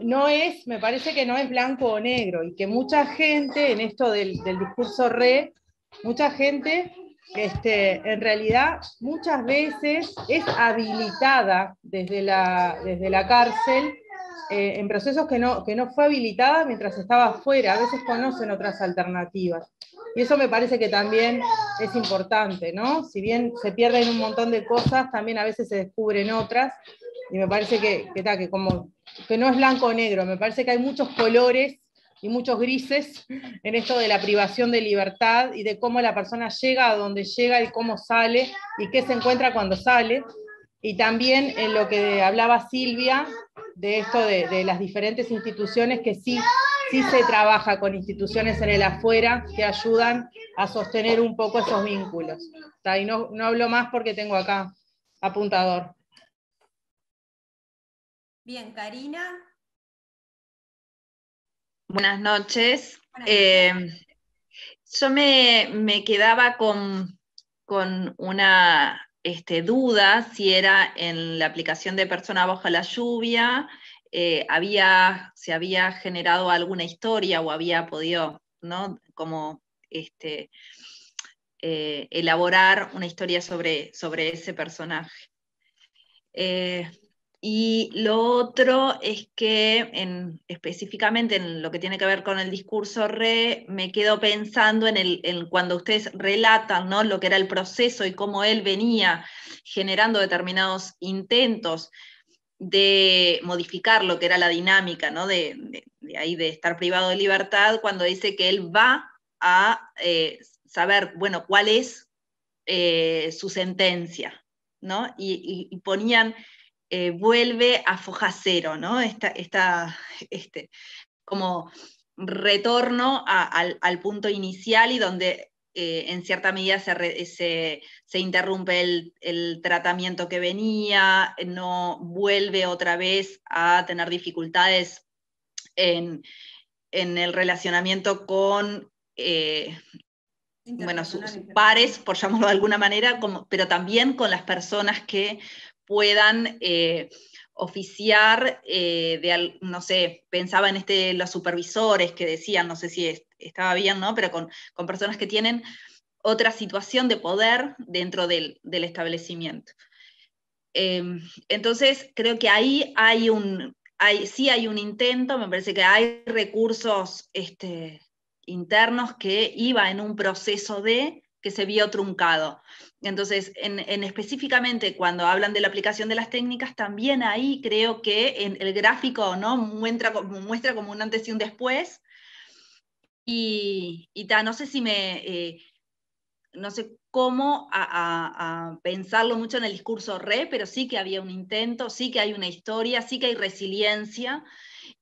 no es, me parece que no es blanco o negro, y que mucha gente en esto del, discurso re, mucha gente este, en realidad muchas veces es habilitada desde la, desde la cárcel eh, en procesos que no, que no fue habilitada mientras estaba afuera, a veces conocen otras alternativas. Y eso me parece que también es importante, ¿no? Si bien se pierden un montón de cosas, también a veces se descubren otras, y me parece que, que, que, como, que no es blanco o negro, me parece que hay muchos colores y muchos grises en esto de la privación de libertad y de cómo la persona llega a donde llega y cómo sale y qué se encuentra cuando sale. Y también en lo que hablaba Silvia, de esto de, las diferentes instituciones que sí, sí se trabaja con instituciones en el afuera que ayudan a sostener un poco esos vínculos. Y no, no hablo más porque tengo acá apuntador. Bien, Karina. Buenas noches. Eh, yo me, quedaba con, con una este, duda si era en la aplicación de persona bajo la lluvia, eh, había, se había generado alguna historia o había podido, ¿no? Como este, eh, elaborar una historia sobre, sobre ese personaje. Eh, y lo otro es que en, específicamente en lo que tiene que ver con el discurso re, me quedo pensando en, el, cuando ustedes relatan ¿no? lo que era el proceso y cómo él venía generando determinados intentos de modificar lo que era la dinámica ¿no? de, ahí de estar privado de libertad, cuando dice que él va a eh, saber, bueno, cuál es eh, su sentencia, ¿no? y ponían eh, vuelve a foja cero, ¿no? Esta, este, como retorno al, punto inicial y donde eh, en cierta medida se, interrumpe el, tratamiento que venía, no vuelve otra vez a tener dificultades en, el relacionamiento con eh, bueno, sus, pares, por llamarlo de alguna manera, como, pero también con las personas que puedan eh, oficiar, eh, de, no sé, pensaba en este, los supervisores que decían, no sé si estaba bien, ¿no? Pero con, personas que tienen otra situación de poder dentro del, establecimiento. Em, entonces, creo que ahí hay un, hay, sí hay un intento, me parece que hay recursos este, internos que iba en un proceso de que se vio truncado. Entonces, en, específicamente cuando hablan de la aplicación de las técnicas, también ahí creo que el gráfico muestra, como un antes y un después. Y, no sé si me, eh, no sé cómo pensarlo mucho en el discurso re, pero sí que había un intento, sí que hay una historia, sí que hay resiliencia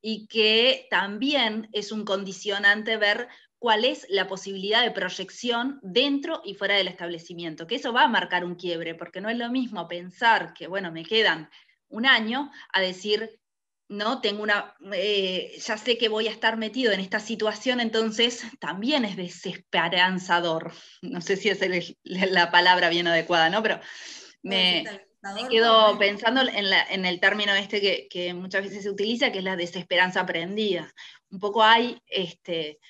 y que también es un condicionante ver cuál es la posibilidad de proyección dentro y fuera del establecimiento, que eso va a marcar un quiebre, porque no es lo mismo pensar que, bueno, me quedan un año, a decir, no, tengo una, eh, ya sé que voy a estar metido en esta situación, entonces también es desesperanzador. No sé si es la palabra bien adecuada, ¿no? Pero me, quedo pensando en, el término este que, que, muchas veces se utiliza, que es la desesperanza aprendida. Un poco hay este,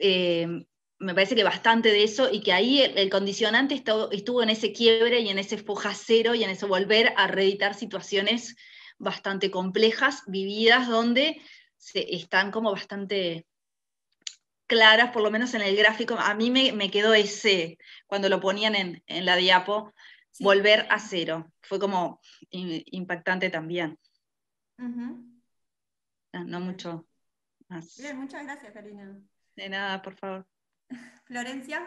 eh, me parece que bastante de eso y que ahí el, condicionante estuvo, en ese quiebre y en ese foja cero y en ese volver a reeditar situaciones bastante complejas, vividas, donde se, están como bastante claras, por lo menos en el gráfico. A mí me, quedó ese, cuando lo ponían en, la diapo, volver a cero. Fue como impactante también. no, mucho más. Bien, muchas gracias, Karina. De nada, por favor. Florencia.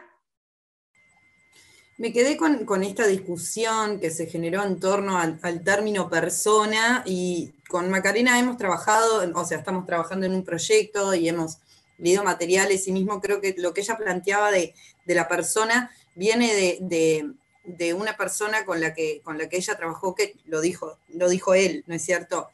Me quedé con, esta discusión que se generó en torno al, término persona y con Macarena hemos trabajado, o sea, estamos trabajando en un proyecto y hemos leído materiales y mismo creo que lo que ella planteaba de, la persona viene de, una persona con la, que, con la que ella trabajó, que lo dijo, lo dijo él, ¿no es cierto?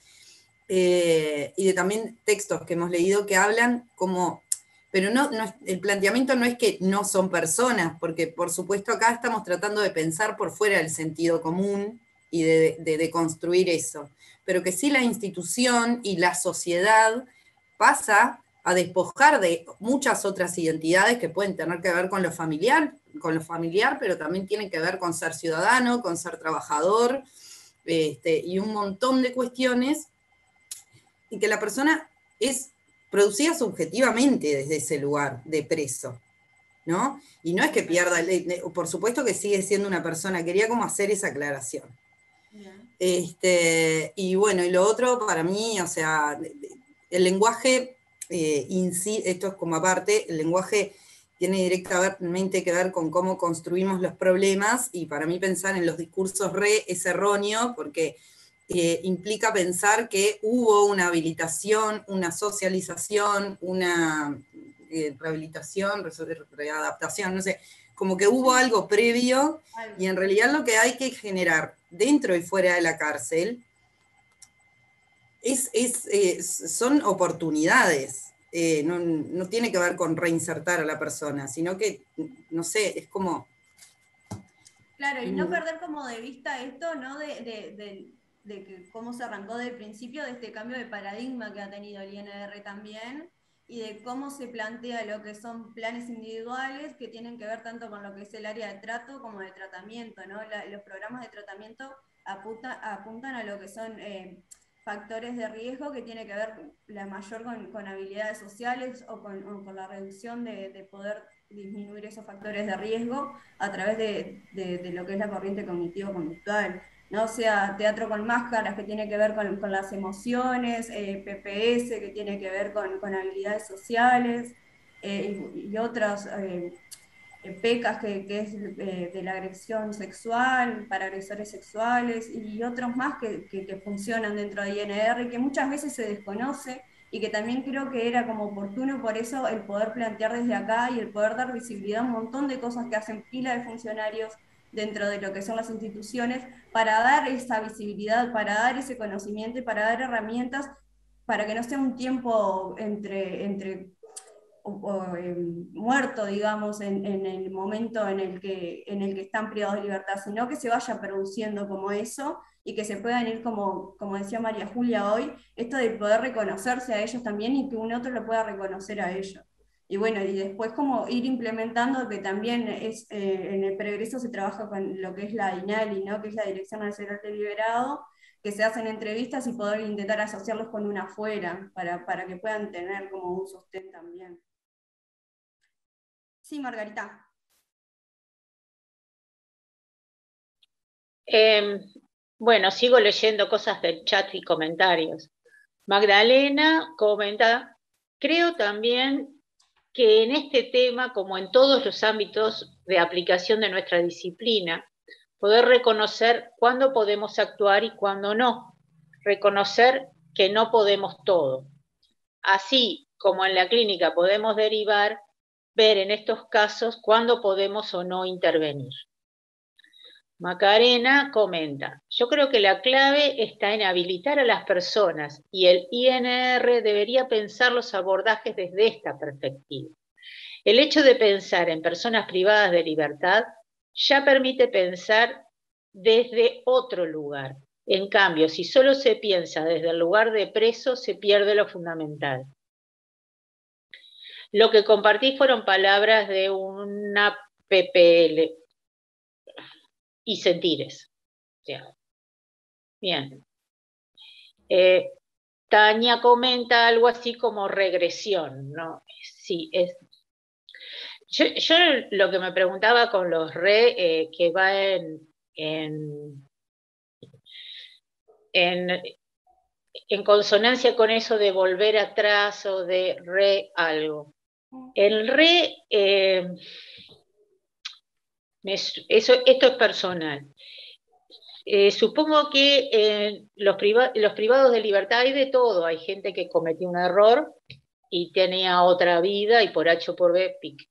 Eh, y de también textos que hemos leído que hablan como pero no, el planteamiento no es que no son personas, porque por supuesto acá estamos tratando de pensar por fuera del sentido común y de, de, construir eso, pero que sí la institución y la sociedad pasa a despojar de muchas otras identidades que pueden tener que ver con lo familiar, con lo familiar, pero también tienen que ver con ser ciudadano, con ser trabajador, este, y un montón de cuestiones, y que la persona es producida subjetivamente desde ese lugar de preso, ¿no? Y no es que pierda, por supuesto que sigue siendo una persona, quería como hacer esa aclaración. Este, y bueno, y lo otro para mí, o sea, el lenguaje, eh, esto es como aparte, el lenguaje tiene directamente que ver con cómo construimos los problemas y para mí pensar en los discursos re es erróneo porque eh, implica pensar que hubo una habilitación, una socialización, una eh, rehabilitación, readaptación, no sé, como que hubo algo previo y en realidad lo que hay que generar dentro y fuera de la cárcel es, eh, son oportunidades. no, tiene que ver con reinsertar a la persona, sino que, no sé, es como... Claro, y no mm. perder como de vista esto, ¿no? de de que cómo se arrancó del principio de este cambio de paradigma que ha tenido el INR también y de cómo se plantea lo que son planes individuales que tienen que ver tanto con lo que es el área de trato como de tratamiento. ¿no? los programas de tratamiento apuntan a lo que son eh, factores de riesgo que tiene que ver la mayor con, habilidades sociales o con, la reducción de, poder disminuir esos factores de riesgo a través de, de lo que es la corriente cognitivo-conductual no sea teatro con máscaras, que tiene que ver con, las emociones, eh, PPS, que tiene que ver con, habilidades sociales, eh, y, otras eh, pecas que, es de la agresión sexual, para agresores sexuales, y otros más que, que, funcionan dentro de INR y que muchas veces se desconoce y que también creo que era como oportuno por eso el poder plantear desde acá y el poder dar visibilidad a un montón de cosas que hacen pila de funcionarios dentro de lo que son las instituciones para dar esa visibilidad, para dar ese conocimiento y para dar herramientas para que no sea un tiempo entre, entre em, muerto, digamos, en, el momento en el, que, en el que están privados de libertad, sino que se vaya produciendo como eso y que se puedan ir, como, como decía María Julia hoy, esto de poder reconocerse a ellos también y que un otro lo pueda reconocer a ellos. Y bueno, y después como ir implementando, que también es, eh, en el progreso se trabaja con lo que es la INALI, ¿no? que es la Dirección Nacional de Liberado, que se hacen entrevistas y poder intentar asociarlos con una afuera, para, para que puedan tener como un sostén también. Sí, Margarita. Em, bueno, sigo leyendo cosas del chat y comentarios. Magdalena comenta, creo también que en este tema, como en todos los ámbitos de aplicación de nuestra disciplina, poder reconocer cuándo podemos actuar y cuándo no, reconocer que no podemos todo. Así, como en la clínica podemos derivar, ver en estos casos cuándo podemos o no intervenir. Macarena comenta, yo creo que la clave está en habilitar a las personas y el INR debería pensar los abordajes desde esta perspectiva. El hecho de pensar en personas privadas de libertad ya permite pensar desde otro lugar. En cambio, si solo se piensa desde el lugar de preso, se pierde lo fundamental. Lo que compartí fueron palabras de una PPL, y sentires. Bien. Eh, Tania comenta algo así como regresión, ¿no? Sí, es. Yo, lo que me preguntaba con los re, eh, que va en, en, en, consonancia con eso de volver atrás o de re algo. El re, eh, eso, esto es personal. Eh, supongo que eh, los, privados de libertad hay de todo. Hay gente que cometió un error y tenía otra vida y por H o por B, pic.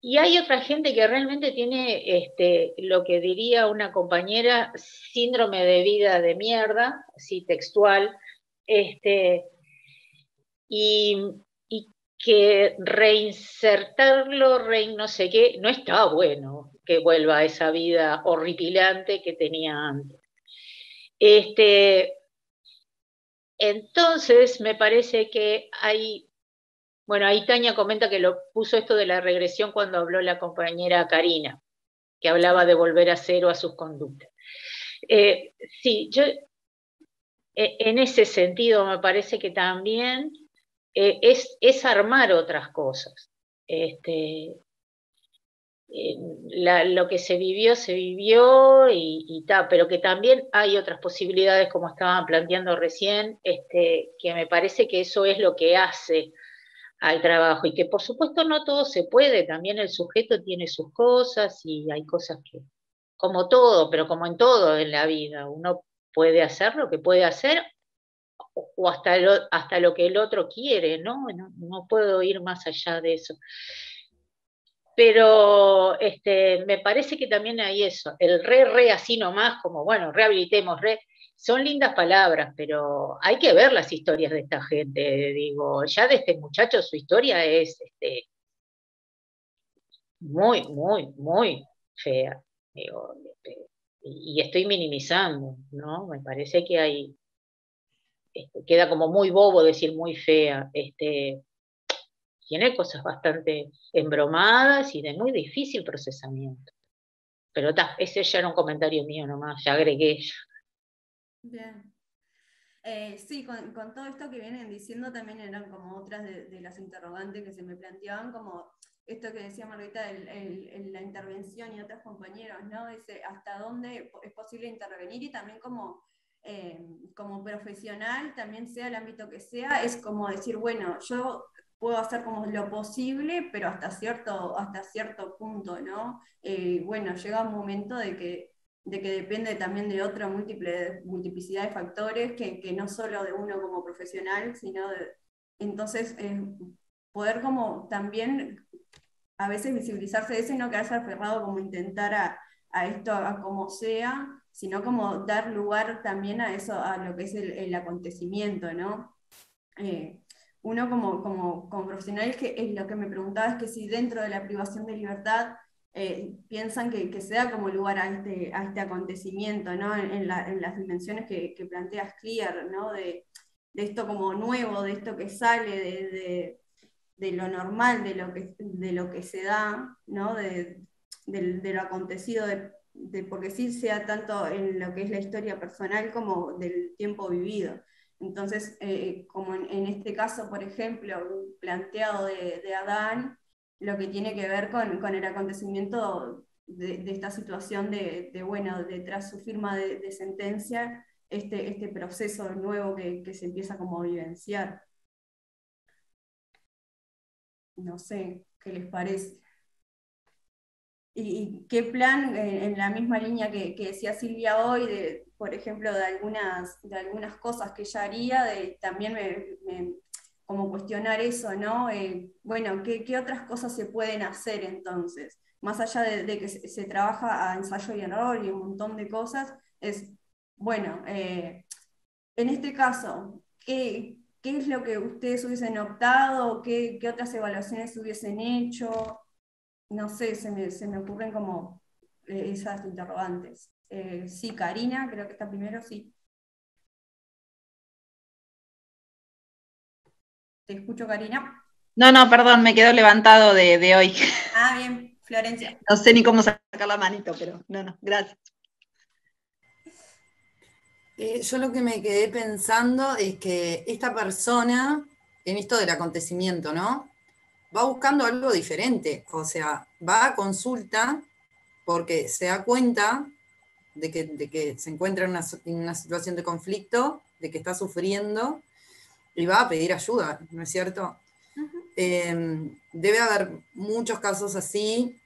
Y hay otra gente que realmente tiene este, lo que diría una compañera, síndrome de vida de mierda, así textual, este, y, que reinsertarlo, rein no sé qué, no está bueno que vuelva a esa vida horripilante que tenía antes. Este, entonces, me parece que hay, bueno, ahí Tania comenta que lo puso esto de la regresión cuando habló la compañera Karina, que hablaba de volver a cero a sus conductas. Eh, sí, yo e, en ese sentido me parece que también eh, es, armar otras cosas. Este, eh, lo que se vivió, se vivió y, tal, pero que también hay otras posibilidades, como estaban planteando recién, este, que me parece que eso es lo que hace al trabajo y que por supuesto no todo se puede, también el sujeto tiene sus cosas y hay cosas que, como todo, pero como en todo en la vida, uno puede hacer lo que puede hacer o hasta lo, hasta lo que el otro quiere, ¿no? ¿no? puedo ir más allá de eso. Pero este, me parece que también hay eso, el re, re así nomás, como bueno, rehabilitemos, re, son lindas palabras, pero hay que ver las historias de esta gente, digo, ya de este muchacho su historia es este, muy, muy, muy fea, este, y estoy minimizando, ¿no? Me parece que hay, este, queda como muy bobo decir muy fea. Este, tiene cosas bastante embromadas y de muy difícil procesamiento. Pero ta, ese ya era un comentario mío nomás, ya agregué. Bien. Eh, sí, con, todo esto que vienen diciendo también eran como otras de, las interrogantes que se me planteaban, como esto que decía Margarita, el, la intervención y otros compañeros, ¿no? Ese, hasta dónde es posible intervenir y también como eh, como profesional, también sea el ámbito que sea, es como decir, bueno, yo puedo hacer como lo posible, pero hasta cierto, hasta cierto punto, ¿no? Eh, bueno, llega un momento de que, de que depende también de otra múltiple, multiplicidad de factores, que, que no solo de uno como profesional, sino de... Entonces, eh, poder como también a veces visibilizarse de eso y no quedarse aferrado como intentar a, a esto, a como sea, sino como dar lugar también a eso, a lo que es el, acontecimiento, ¿no? Eh, uno como, como, como, profesional, que es lo que me preguntaba es que si dentro de la privación de libertad eh, piensan que, que, se da como lugar a este, a este acontecimiento, ¿no? En, las dimensiones que, que planteas Clear, ¿no? De, de, esto como nuevo, de esto que sale de, de, lo normal, de lo que, de lo que se da, ¿no? De, lo acontecido de de sí sea tanto en lo que es la historia personal como del tiempo vivido. Entonces, eh, como en, este caso, por ejemplo, planteado de, Adán, lo que tiene que ver con, con el acontecimiento de, esta situación de, bueno, detrás su firma de, sentencia, este, este proceso nuevo que, que se empieza como a vivenciar. No sé, ¿qué les parece? ¿Y qué plan, en la misma línea que, decía Silvia hoy, por ejemplo, de algunas, de algunas cosas que ella haría, también me, como cuestionar eso, ¿no? Eh, bueno, ¿qué, otras cosas se pueden hacer entonces? Más allá de, que se, trabaja a ensayo y error y un montón de cosas, es, bueno, eh, en este caso, ¿qué, ¿qué, es lo que ustedes hubiesen optado? ¿Qué, ¿Qué, otras evaluaciones hubiesen hecho? No sé, se me, se me ocurren como eh, esas interrogantes. sí, Karina, creo que está primero, sí. Te escucho, Karina. No, no, perdón, me quedo levantado de, hoy. Ah, bien, Florencia. No sé ni cómo sacar la manito, pero no, no, gracias. Eh, yo lo que me quedé pensando es que esta persona, en esto del acontecimiento, ¿no? Va buscando algo diferente, o sea, va a consulta porque se da cuenta de que, se encuentra en una, en una situación de conflicto, de que está sufriendo y va a pedir ayuda, ¿no es cierto? Em, debe haber muchos casos así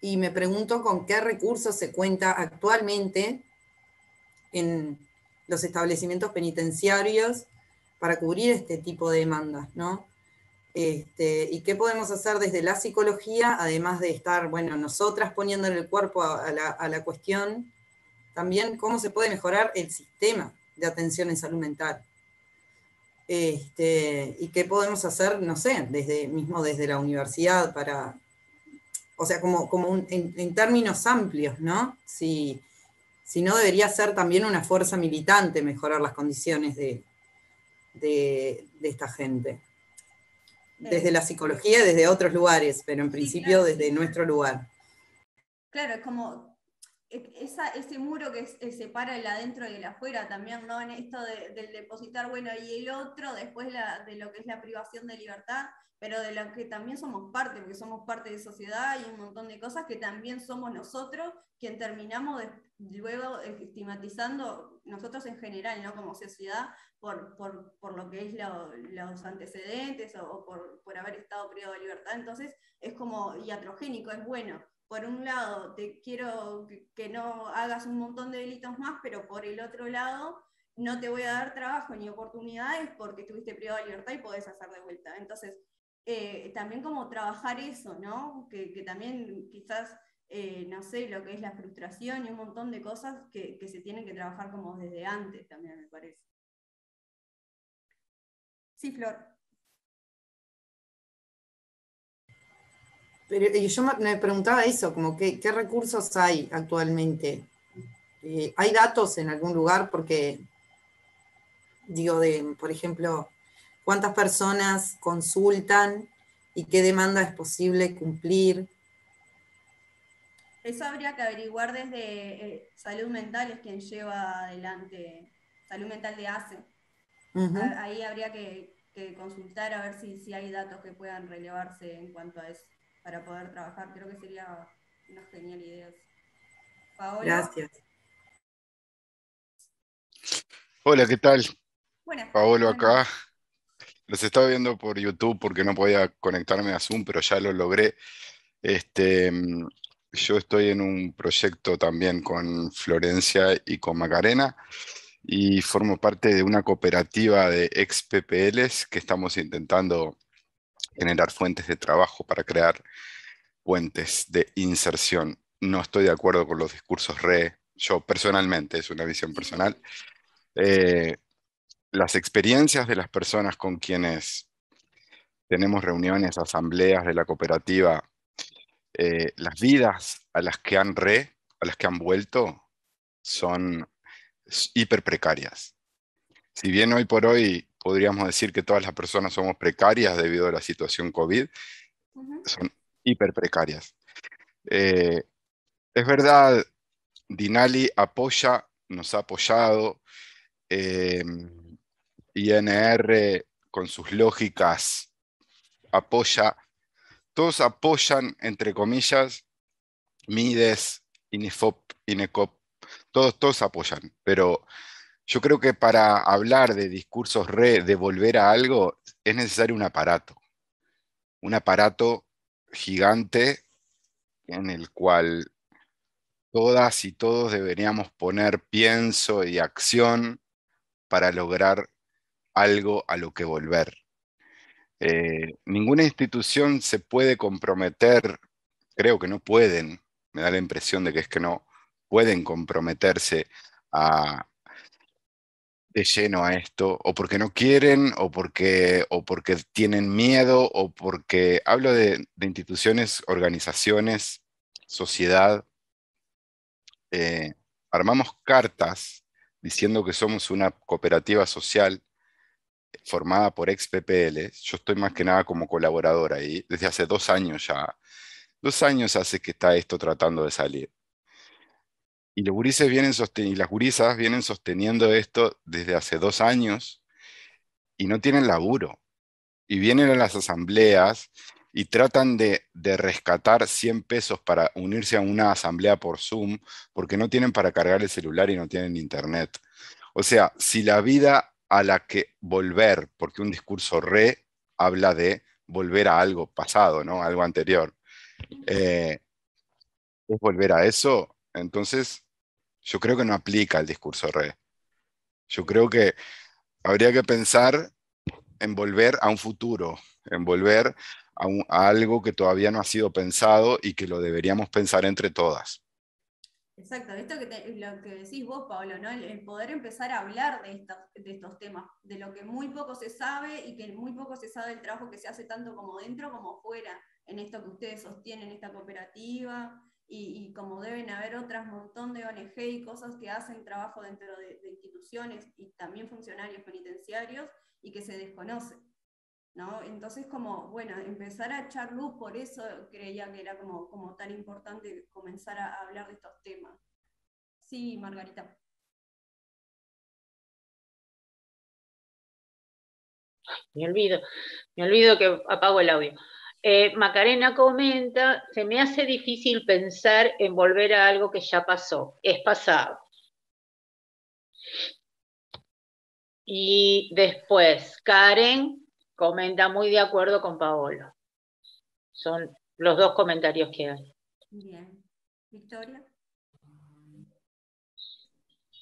y me pregunto con qué recursos se cuenta actualmente en los establecimientos penitenciarios para cubrir este tipo de demandas, ¿no? Este, y qué podemos hacer desde la psicología, además de estar, bueno, nosotras poniendo en el cuerpo a, la, cuestión, también cómo se puede mejorar el sistema de atención en salud mental. Este, ¿Y qué podemos hacer, no sé, desde, mismo desde la universidad para, o sea, como, como en, términos amplios, ¿no? Si, si, no debería ser también una fuerza militante mejorar las condiciones de, de, esta gente. Desde la psicología desde otros lugares, pero en principio desde nuestro lugar. Claro, es como esa, ese muro que separa el adentro y el afuera también, ¿no? En esto del depositar, bueno, y el otro, después de lo que es la privación de libertad, pero de lo que también somos parte, porque somos parte de sociedad y un montón de cosas que también somos nosotros quien terminamos luego estigmatizando, nosotros en general, ¿no? Como sociedad, por, por, lo que es los antecedentes o, por, por, haber estado privado de libertad. Entonces, es como iatrogénico, es bueno por un lado, te quiero que, no hagas un montón de delitos más, pero por el otro lado, no te voy a dar trabajo ni oportunidades porque estuviste privado de libertad y podés hacer de vuelta. Entonces, eh, también como trabajar eso, ¿no? Que, también quizás, eh, no sé, lo que es la frustración y un montón de cosas que, que se tienen que trabajar como desde antes también, me parece. Sí, Flor. Pero yo me preguntaba eso, como qué, qué recursos hay actualmente. Eh, ¿Hay datos en algún lugar? Porque, digo, de, por ejemplo, cuántas personas consultan y qué demanda es posible cumplir. Eso habría que averiguar desde eh, salud mental, es quien lleva adelante salud mental de ACE. Ahí habría que, consultar a ver si, si hay datos que puedan relevarse en cuanto a eso para poder trabajar. Creo que sería una genial idea. Paola. Gracias. Hola, ¿qué tal? Buenas. Paolo acá. Los estaba viendo por YouTube porque no podía conectarme a Zoom, pero ya lo logré. Este, yo estoy en un proyecto también con Florencia y con Macarena y formo parte de una cooperativa de ex PPLs que estamos intentando generar fuentes de trabajo para crear puentes de inserción. No estoy de acuerdo con los discursos re, yo personalmente, es una visión personal. Eh, las experiencias de las personas con quienes tenemos reuniones, asambleas de la cooperativa, eh, las vidas a las que han re, a las que han vuelto, son hiper precarias. Si bien hoy por hoy podríamos decir que todas las personas somos precarias debido a la situación COVID, son hiper precarias. Eh, es verdad, Dinali apoya, nos ha apoyado, eh, INR con sus lógicas apoya, todos apoyan, entre comillas, Mides, INEFOP, INECOP, todos, todos apoyan, pero yo creo que para hablar de discursos re, de volver a algo, es necesario un aparato. Un aparato gigante en el cual todas y todos deberíamos poner pienso y acción para lograr algo a lo que volver. Eh, ninguna institución se puede comprometer, creo que no pueden, me da la impresión de que es que no pueden comprometerse a, de lleno a esto, o porque no quieren, o porque, o porque tienen miedo, o porque hablo de, instituciones, organizaciones, sociedad. Eh, armamos cartas diciendo que somos una cooperativa social formada por ex PPL. Yo estoy más que nada como colaborador ahí, desde hace dos años ya. Dos años hace que está esto tratando de salir. Y los gurises vienen y las gurisas vienen sosteniendo esto desde hace dos años y no tienen laburo. Y vienen a las asambleas y tratan de, de, rescatar 100 pesos para unirse a una asamblea por Zoom porque no tienen para cargar el celular y no tienen internet. O sea, si la vida a la que volver, porque un discurso re habla de volver a algo pasado, ¿no? Algo anterior. Eh, es volver a eso, entonces yo creo que no aplica el discurso re. Yo creo que habría que pensar en volver a un futuro, en volver a, algo que todavía no ha sido pensado y que lo deberíamos pensar entre todas. Exacto, esto que lo que decís vos, Pablo, ¿no? El, poder empezar a hablar de estos, de estos temas, de lo que muy poco se sabe y que muy poco se sabe del trabajo que se hace tanto como dentro como fuera, en esto que ustedes sostienen, esta cooperativa, y, como deben haber otras montón de ONG y cosas que hacen trabajo dentro de, instituciones y también funcionarios penitenciarios y que se desconocen. ¿no? Entonces, como, bueno, empezar a echar luz, por eso creía que era como, como tan importante comenzar a, hablar de estos temas. Sí, Margarita. Me olvido, me olvido que apago el audio. Eh, Macarena comenta, se me hace difícil pensar en volver a algo que ya pasó, es pasado. Y después, Karen comenta muy de acuerdo con Paolo. Son los dos comentarios que hay. Bien. Victoria.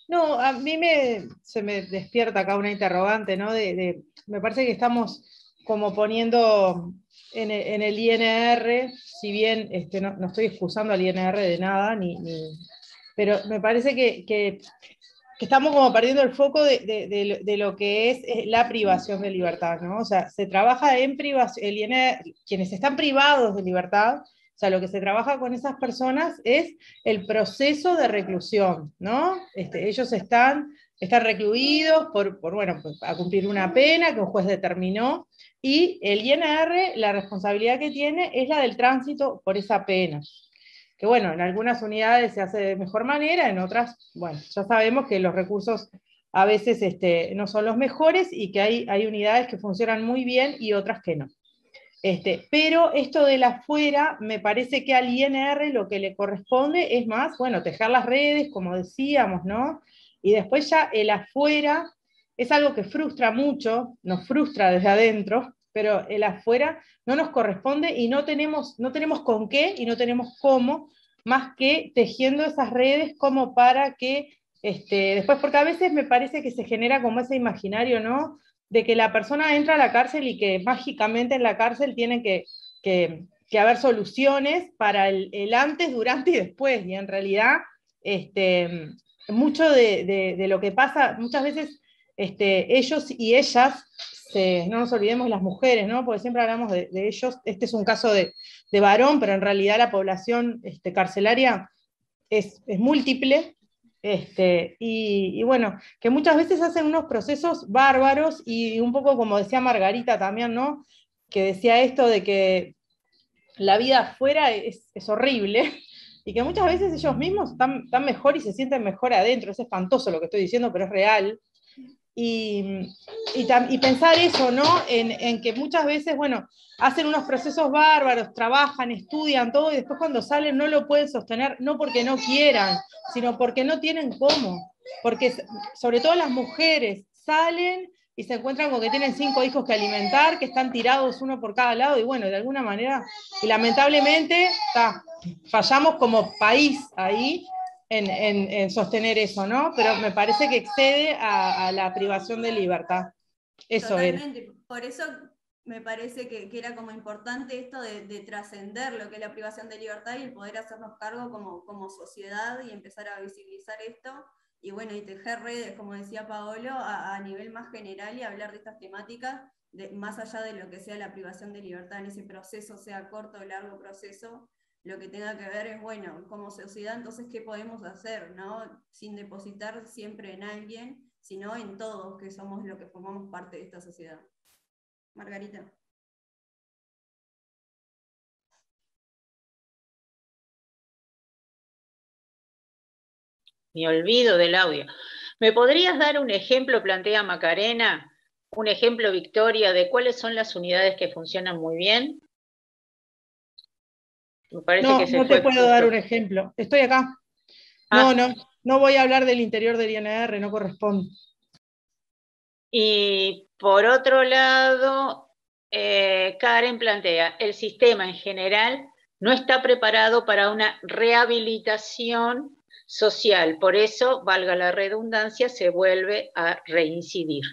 No, a mí me, se me despierta acá una interrogante, ¿no? De, me parece que estamos como poniendo en el, INR, si bien este, no, estoy excusando al INR de nada, ni, pero me parece que, estamos como perdiendo el foco de, lo que es la privación de libertad, ¿no? O sea, se trabaja en privación, el INR, quienes están privados de libertad, o sea, lo que se trabaja con esas personas es el proceso de reclusión, ¿no? Este, ellos están, están recluidos por, bueno, a cumplir una pena que un juez determinó, y el INR, la responsabilidad que tiene es la del tránsito por esa pena. Que bueno, en algunas unidades se hace de mejor manera, en otras, bueno, ya sabemos que los recursos a veces este, no son los mejores y que hay, hay unidades que funcionan muy bien y otras que no. Este, pero esto de la afuera, me parece que al INR lo que le corresponde es más, bueno, tejer las redes, como decíamos, ¿no? Y después ya el afuera es algo que frustra mucho, nos frustra desde adentro, pero el afuera no nos corresponde y no tenemos, no tenemos con qué y no tenemos cómo, más que tejiendo esas redes como para que, este, después, porque a veces me parece que se genera como ese imaginario, ¿no? De que la persona entra a la cárcel y que mágicamente en la cárcel tiene que, haber soluciones para el, antes, durante y después, y en realidad, este, mucho de, de lo que pasa, muchas veces este, ellos y ellas no nos olvidemos las mujeres, ¿no? porque siempre hablamos de, ellos, este es un caso de, varón, pero en realidad la población este, carcelaria es, múltiple, este, y, bueno, que muchas veces hacen unos procesos bárbaros y un poco como decía Margarita también, ¿no? Que decía esto de que la vida afuera es, horrible y que muchas veces ellos mismos están, están, mejor y se sienten mejor adentro. Es espantoso lo que estoy diciendo, pero es real. Y, y, pensar eso, ¿no? En, que muchas veces, bueno, hacen unos procesos bárbaros, trabajan, estudian todo y después cuando salen no lo pueden sostener, no porque no quieran, sino porque no tienen cómo. Porque sobre todo las mujeres salen y se encuentran con que tienen cinco hijos que alimentar, que están tirados uno por cada lado y bueno, de alguna manera, y lamentablemente, fallamos como país ahí en, sostener eso, ¿no? Pero me parece que excede a, la privación de libertad. Eso Totalmente. Por eso me parece que, era como importante esto de, trascender lo que es la privación de libertad y el poder hacernos cargo como, como sociedad y empezar a visibilizar esto y bueno, y tejer redes, como decía Paolo, a, nivel más general y hablar de estas temáticas, de, más allá de lo que sea la privación de libertad en ese proceso, sea corto o largo proceso, lo que tenga que ver es, bueno, como sociedad, entonces, ¿qué podemos hacer? ¿no? Sin depositar siempre en alguien, sino en todos, que somos lo que formamos parte de esta sociedad. Margarita. Me olvido del audio. ¿Me podrías dar un ejemplo, plantea Macarena, un ejemplo, Victoria, de cuáles son las unidades que funcionan muy bien? no, no te puedo dar un ejemplo. Estoy acá. No, ah. no, no voy a hablar del interior del INR, no corresponde. Y por otro lado, eh, Karen plantea, el sistema en general no está preparado para una rehabilitación social. Por eso, valga la redundancia, se vuelve a reincidir.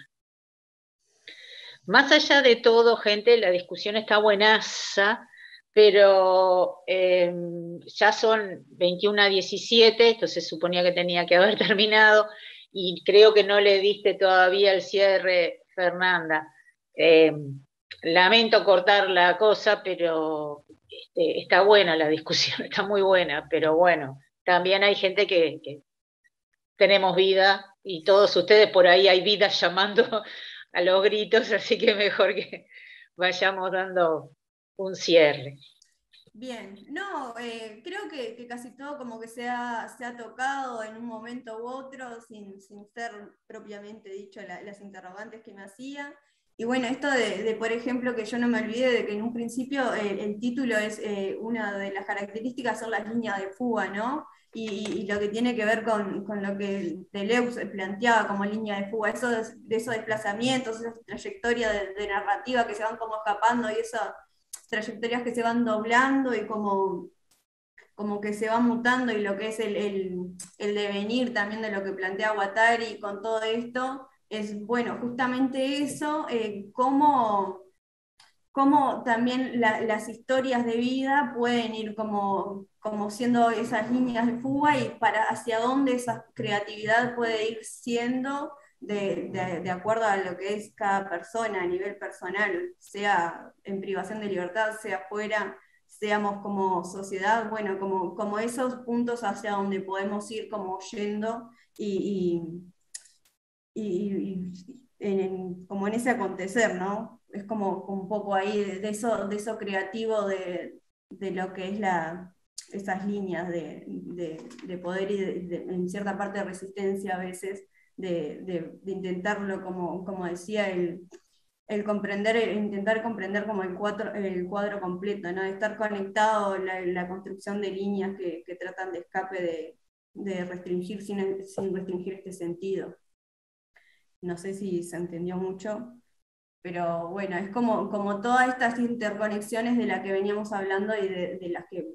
Más allá de todo, gente, la discusión está buenaza, pero em, ya son 21 a 17, esto se suponía que tenía que haber terminado, y creo que no le diste todavía el cierre, Fernanda. Em, lamento cortar la cosa, pero este, está buena la discusión, está muy buena, pero bueno, también hay gente que, tenemos vida y todos ustedes por ahí hay vida llamando a los gritos, así que mejor que vayamos dando un cierre. Bien, no, eh, creo que, casi todo como que se ha, se ha, tocado en un momento u otro, sin, ser propiamente dicho las interrogantes que me hacía. Y bueno, esto de, por ejemplo, que yo no me olvide de que en un principio el título es eh, una de las características son las líneas de fuga, ¿no? Y, lo que tiene que ver con, lo que Deleuze planteaba como línea de fuga, eso de, esos desplazamientos, esa trayectoria de, narrativa que se van como escapando y esas trayectorias que se van doblando y como, como que se van mutando y lo que es el, el devenir también de lo que plantea Guattari con todo esto es, bueno, justamente eso, eh, cómo, también las historias de vida pueden ir como, como siendo esas líneas de fuga y para hacia dónde esa creatividad puede ir siendo de, acuerdo a lo que es cada persona a nivel personal, sea en privación de libertad, sea fuera, seamos como sociedad, bueno, como, como esos puntos hacia donde podemos ir como yendo y y, como en ese acontecer, ¿no? Es como, un poco ahí de, eso, de eso creativo de, lo que es la, esas líneas de, poder y en cierta parte de resistencia a veces, de, intentarlo, como, como decía, el, el comprender, intentar comprender como el cuadro, el cuadro completo, ¿no? De estar conectado, la, la construcción de líneas que, tratan de escape de, restringir sin, sin restringir este sentido. No sé si se entendió mucho, pero bueno, es como, como todas estas interconexiones de las que veníamos hablando y de, las que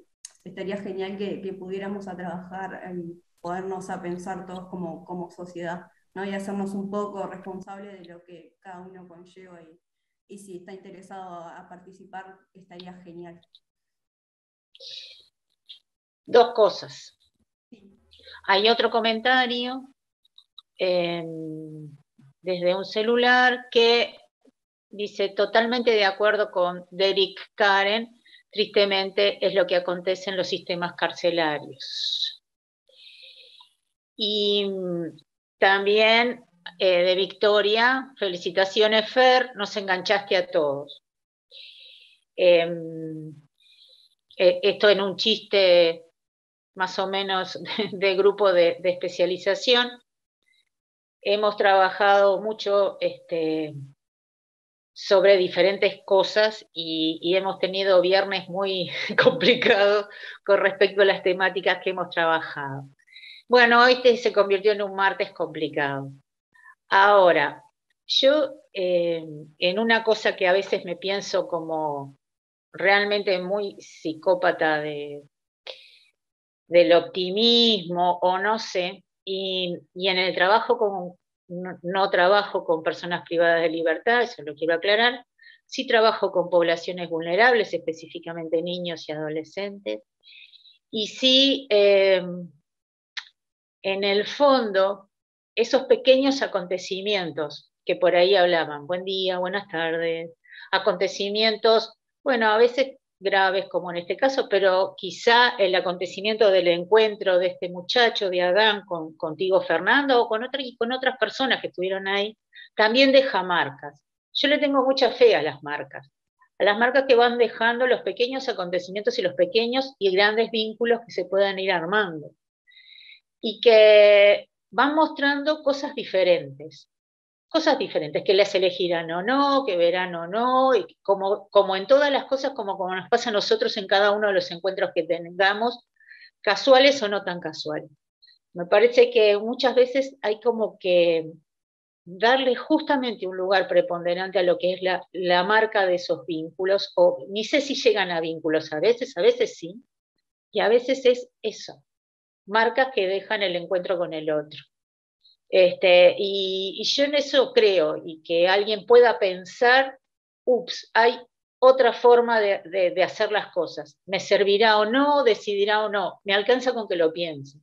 estaría genial que, pudiéramos a trabajar, en podernos a pensar todos como, como sociedad, ¿no? y hacernos un poco responsables de lo que cada uno conlleva y, y si está interesado a participar, estaría genial. Dos cosas. Hay otro comentario desde un celular que dice totalmente de acuerdo con Derek Karen, tristemente es lo que acontece en los sistemas carcelarios. Y mm, también eh, de Victoria, felicitaciones Fer, nos enganchaste a todos. Em, eh, esto en un chiste más o menos de, grupo de especialización hemos trabajado mucho este, sobre diferentes cosas y, hemos tenido viernes muy complicados con respecto a las temáticas que hemos trabajado. Bueno, este se convirtió en un martes complicado. Ahora, yo eh, en una cosa que a veces me pienso como realmente muy psicópata de, del optimismo o no sé, y, en el trabajo con, no, trabajo con personas privadas de libertad, eso lo quiero aclarar, sí trabajo con poblaciones vulnerables, específicamente niños y adolescentes, y sí, em, en el fondo, esos pequeños acontecimientos que por ahí hablaban, buen día, buenas tardes, acontecimientos, bueno, a veces graves como en este caso, pero quizá el acontecimiento del encuentro de este muchacho, de Adán, con, contigo Fernando, o con, con otras personas que estuvieron ahí, también deja marcas. Yo le tengo mucha fe a las marcas, a las marcas que van dejando los pequeños acontecimientos y los pequeños y grandes vínculos que se puedan ir armando. Y que van mostrando cosas diferentes cosas diferentes, que les elegirán o no, que verán o no, y como, en todas las cosas, como, nos pasa a nosotros en cada uno de los encuentros que tengamos, casuales o no tan casuales. Me parece que muchas veces hay como que darle justamente un lugar preponderante a lo que es la marca de esos vínculos, o ni sé si llegan a vínculos a veces, a veces sí, y a veces es eso, marcas que dejan el encuentro con el otro. Este, y, yo en eso creo, y que alguien pueda pensar, ups, hay otra forma de, hacer las cosas. ¿Me servirá o no? ¿Decidirá o no? Me alcanza con que lo piense.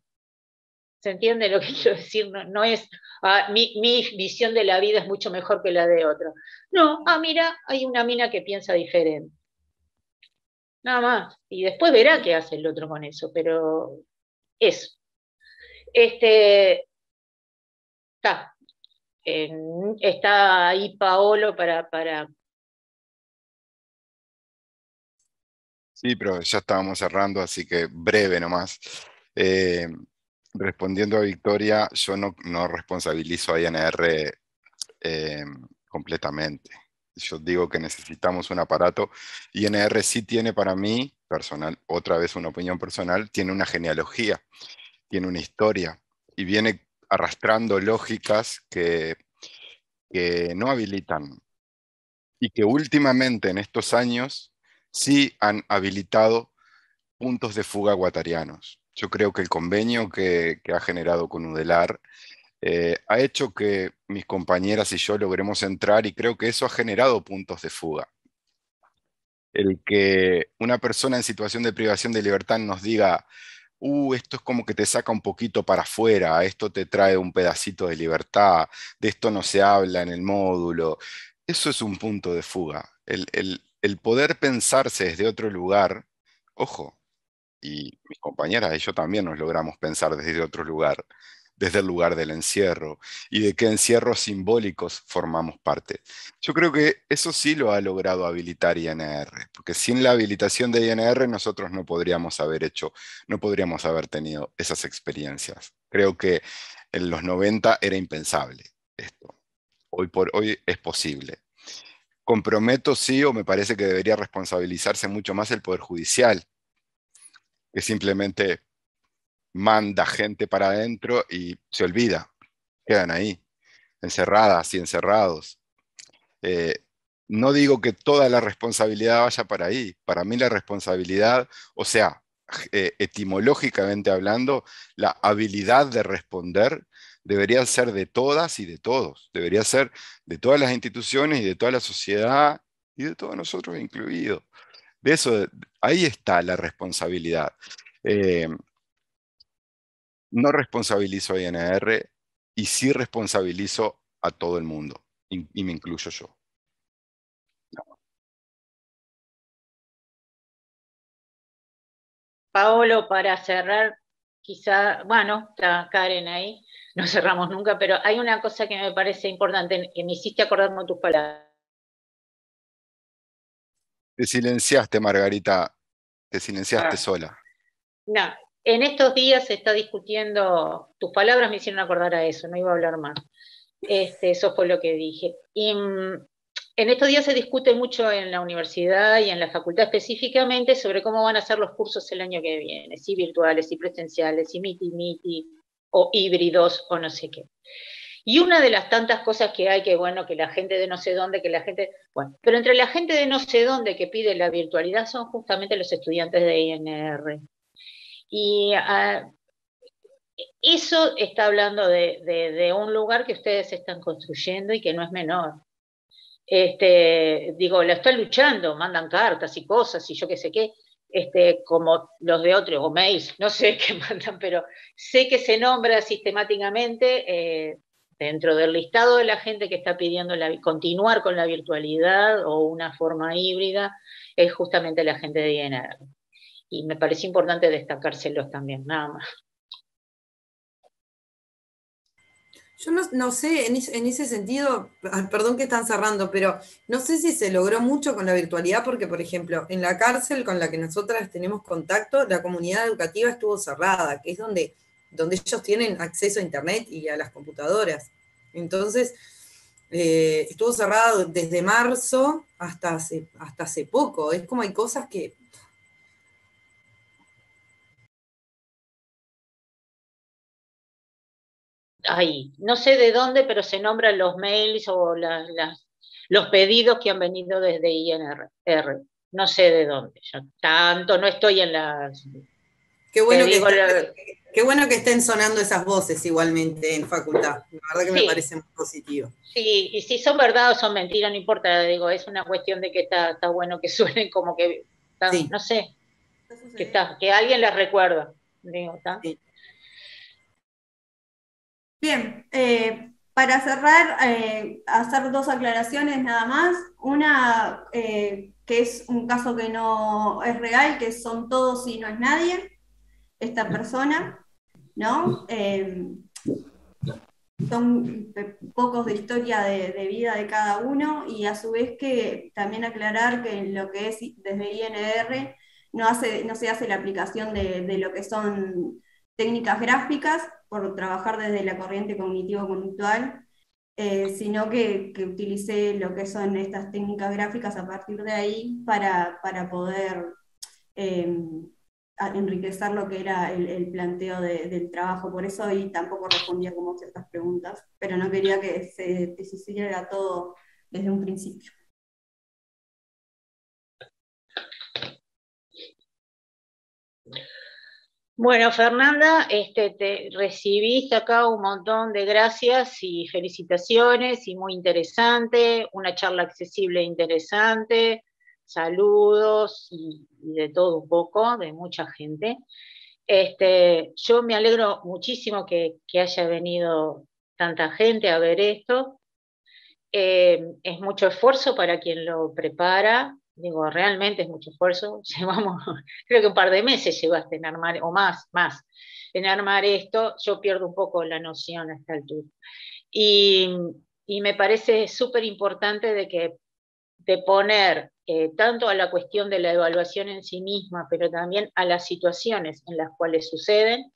¿Se entiende lo que quiero decir? No, es, ah, mi, mi, visión de la vida es mucho mejor que la de otro. No, ah, mira, hay una mina que piensa diferente. Nada más. Y después verá qué hace el otro con eso, pero eso. Este, está. ahí Paolo para, para... Sí, pero ya estábamos cerrando, así que breve nomás. Eh, respondiendo a Victoria, yo no, no responsabilizo a INR eh, completamente. Yo digo que necesitamos un aparato. INR sí tiene para mí, personal, otra vez una opinión personal, tiene una genealogía, tiene una historia y viene arrastrando lógicas que, no habilitan y que últimamente en estos años sí han habilitado puntos de fuga guatarianos. Yo creo que el convenio que, ha generado con UDELAR eh, ha hecho que mis compañeras y yo logremos entrar y creo que eso ha generado puntos de fuga. El que una persona en situación de privación de libertad nos diga, uh, esto es como que te saca un poquito para afuera, esto te trae un pedacito de libertad, de esto no se habla en el módulo. Eso es un punto de fuga. El, el poder pensarse desde otro lugar, ojo, y mis compañeras y yo también nos logramos pensar desde otro lugar, desde el lugar del encierro y de qué encierros simbólicos formamos parte. Yo creo que eso sí lo ha logrado habilitar INR, porque sin la habilitación de INR nosotros no podríamos haber hecho, no podríamos haber tenido esas experiencias. Creo que en los 90 era impensable esto. Hoy por hoy es posible. Comprometo sí o me parece que debería responsabilizarse mucho más el Poder Judicial, que simplemente manda gente para adentro y se olvida, quedan ahí, encerradas y encerrados. Eh, no digo que toda la responsabilidad vaya para ahí, para mí la responsabilidad, o sea, eh, etimológicamente hablando, la habilidad de responder debería ser de todas y de todos, debería ser de todas las instituciones y de toda la sociedad y de todos nosotros incluidos. De eso, ahí está la responsabilidad. Eh, no responsabilizo a INR y sí responsabilizo a todo el mundo, y, me incluyo yo. Paolo, para cerrar, quizá, bueno, está Karen ahí, no cerramos nunca, pero hay una cosa que me parece importante, que me hiciste acordarme tus palabras. Te silenciaste, Margarita, te silenciaste ah. sola. No, en estos días se está discutiendo, tus palabras me hicieron acordar a eso, no iba a hablar más. Este, eso fue lo que dije. Y mm, en estos días se discute mucho en la universidad y en la facultad específicamente sobre cómo van a ser los cursos el año que viene, si virtuales, si presenciales, si miti miti, o híbridos, o no sé qué. Y una de las tantas cosas que hay, que bueno, que la gente de no sé dónde, que la gente, bueno, pero entre la gente de no sé dónde que pide la virtualidad son justamente los estudiantes de INR. Y ah, eso está hablando de, un lugar que ustedes están construyendo y que no es menor. este, digo, la están luchando, mandan cartas y cosas y yo qué sé qué, este, como los de otros, o mails, no sé qué mandan, pero sé que se nombra sistemáticamente eh, dentro del listado de la gente que está pidiendo continuar con la virtualidad o una forma híbrida, es justamente la gente de INR. Y me parece importante destacárselos también, nada más. Yo no, sé, en, ese sentido, perdón que están cerrando, pero no sé si se logró mucho con la virtualidad, porque, por ejemplo, en la cárcel con la que nosotras tenemos contacto, la comunidad educativa estuvo cerrada, que es donde, donde ellos tienen acceso a Internet y a las computadoras. Entonces, eh, estuvo cerrado desde marzo hasta hace, hasta hace poco. Es como hay cosas que ahí. No sé de dónde, pero se nombran los mails o los pedidos que han venido desde INR. No sé de dónde. Yo tanto no estoy en las... Qué bueno, que qué bueno que estén sonando esas voces igualmente en facultad. La verdad que me parece muy positivo. Sí, y si son verdad o son mentiras, no importa. Digo, es una cuestión de que está, está bueno que suenen como que... No sé. Que, está, que alguien les recuerda. Digo, ¿está? Bien, eh, para cerrar, eh, hacer dos aclaraciones nada más. Una eh, que es un caso que no es real, que son todos y no es nadie, esta persona, ¿no? son pocos de historia de, vida de cada uno y a su vez que también aclarar que lo que es desde INR no, se hace la aplicación de lo que son técnicas gráficas, por trabajar desde la corriente cognitivo-conductual, eh, sino que, que, utilicé lo que son estas técnicas gráficas a partir de ahí para, poder em, enriquecer lo que era el, planteo del trabajo. Por eso ahí tampoco respondía como ciertas preguntas, pero no quería que se, se hiciera todo desde un principio. Bueno, Fernanda, este, te recibiste acá un montón de gracias y felicitaciones y muy interesante, una charla accesible e interesante, saludos y, de todo un poco, de mucha gente. Este, yo me alegro muchísimo que, haya venido tanta gente a ver esto. Eh, es mucho esfuerzo para quien lo prepara, digo, realmente es mucho esfuerzo, llevamos, creo que un par de meses llevaste en armar, o más, más, en armar esto, yo pierdo un poco la noción a esta altura. Y, y me parece súper importante de que de poner eh, tanto a la cuestión de la evaluación en sí misma, pero también a las situaciones en las cuales suceden,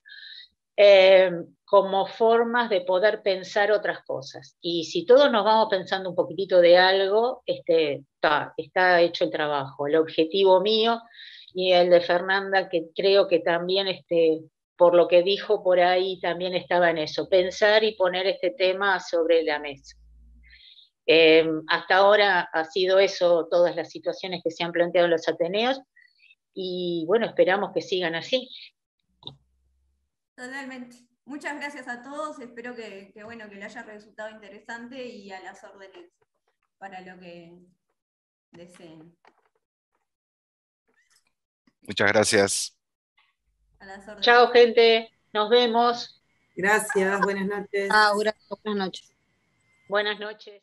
eh, como formas de poder pensar otras cosas. Y si todos nos vamos pensando un poquitito de algo, este, está, hecho el trabajo. El objetivo mío y el de Fernanda, que creo que también, este, por lo que dijo por ahí, también estaba en eso, pensar y poner este tema sobre la mesa. Eh, hasta ahora ha sido eso todas las situaciones que se han planteado en los Ateneos y bueno, esperamos que sigan así. Totalmente. Muchas gracias a todos. Espero que, bueno, que le haya resultado interesante y a las órdenes para lo que deseen. Muchas gracias. Chao, gente. Nos vemos. Gracias. Buenas noches. Ah, buenas noches. Buenas noches.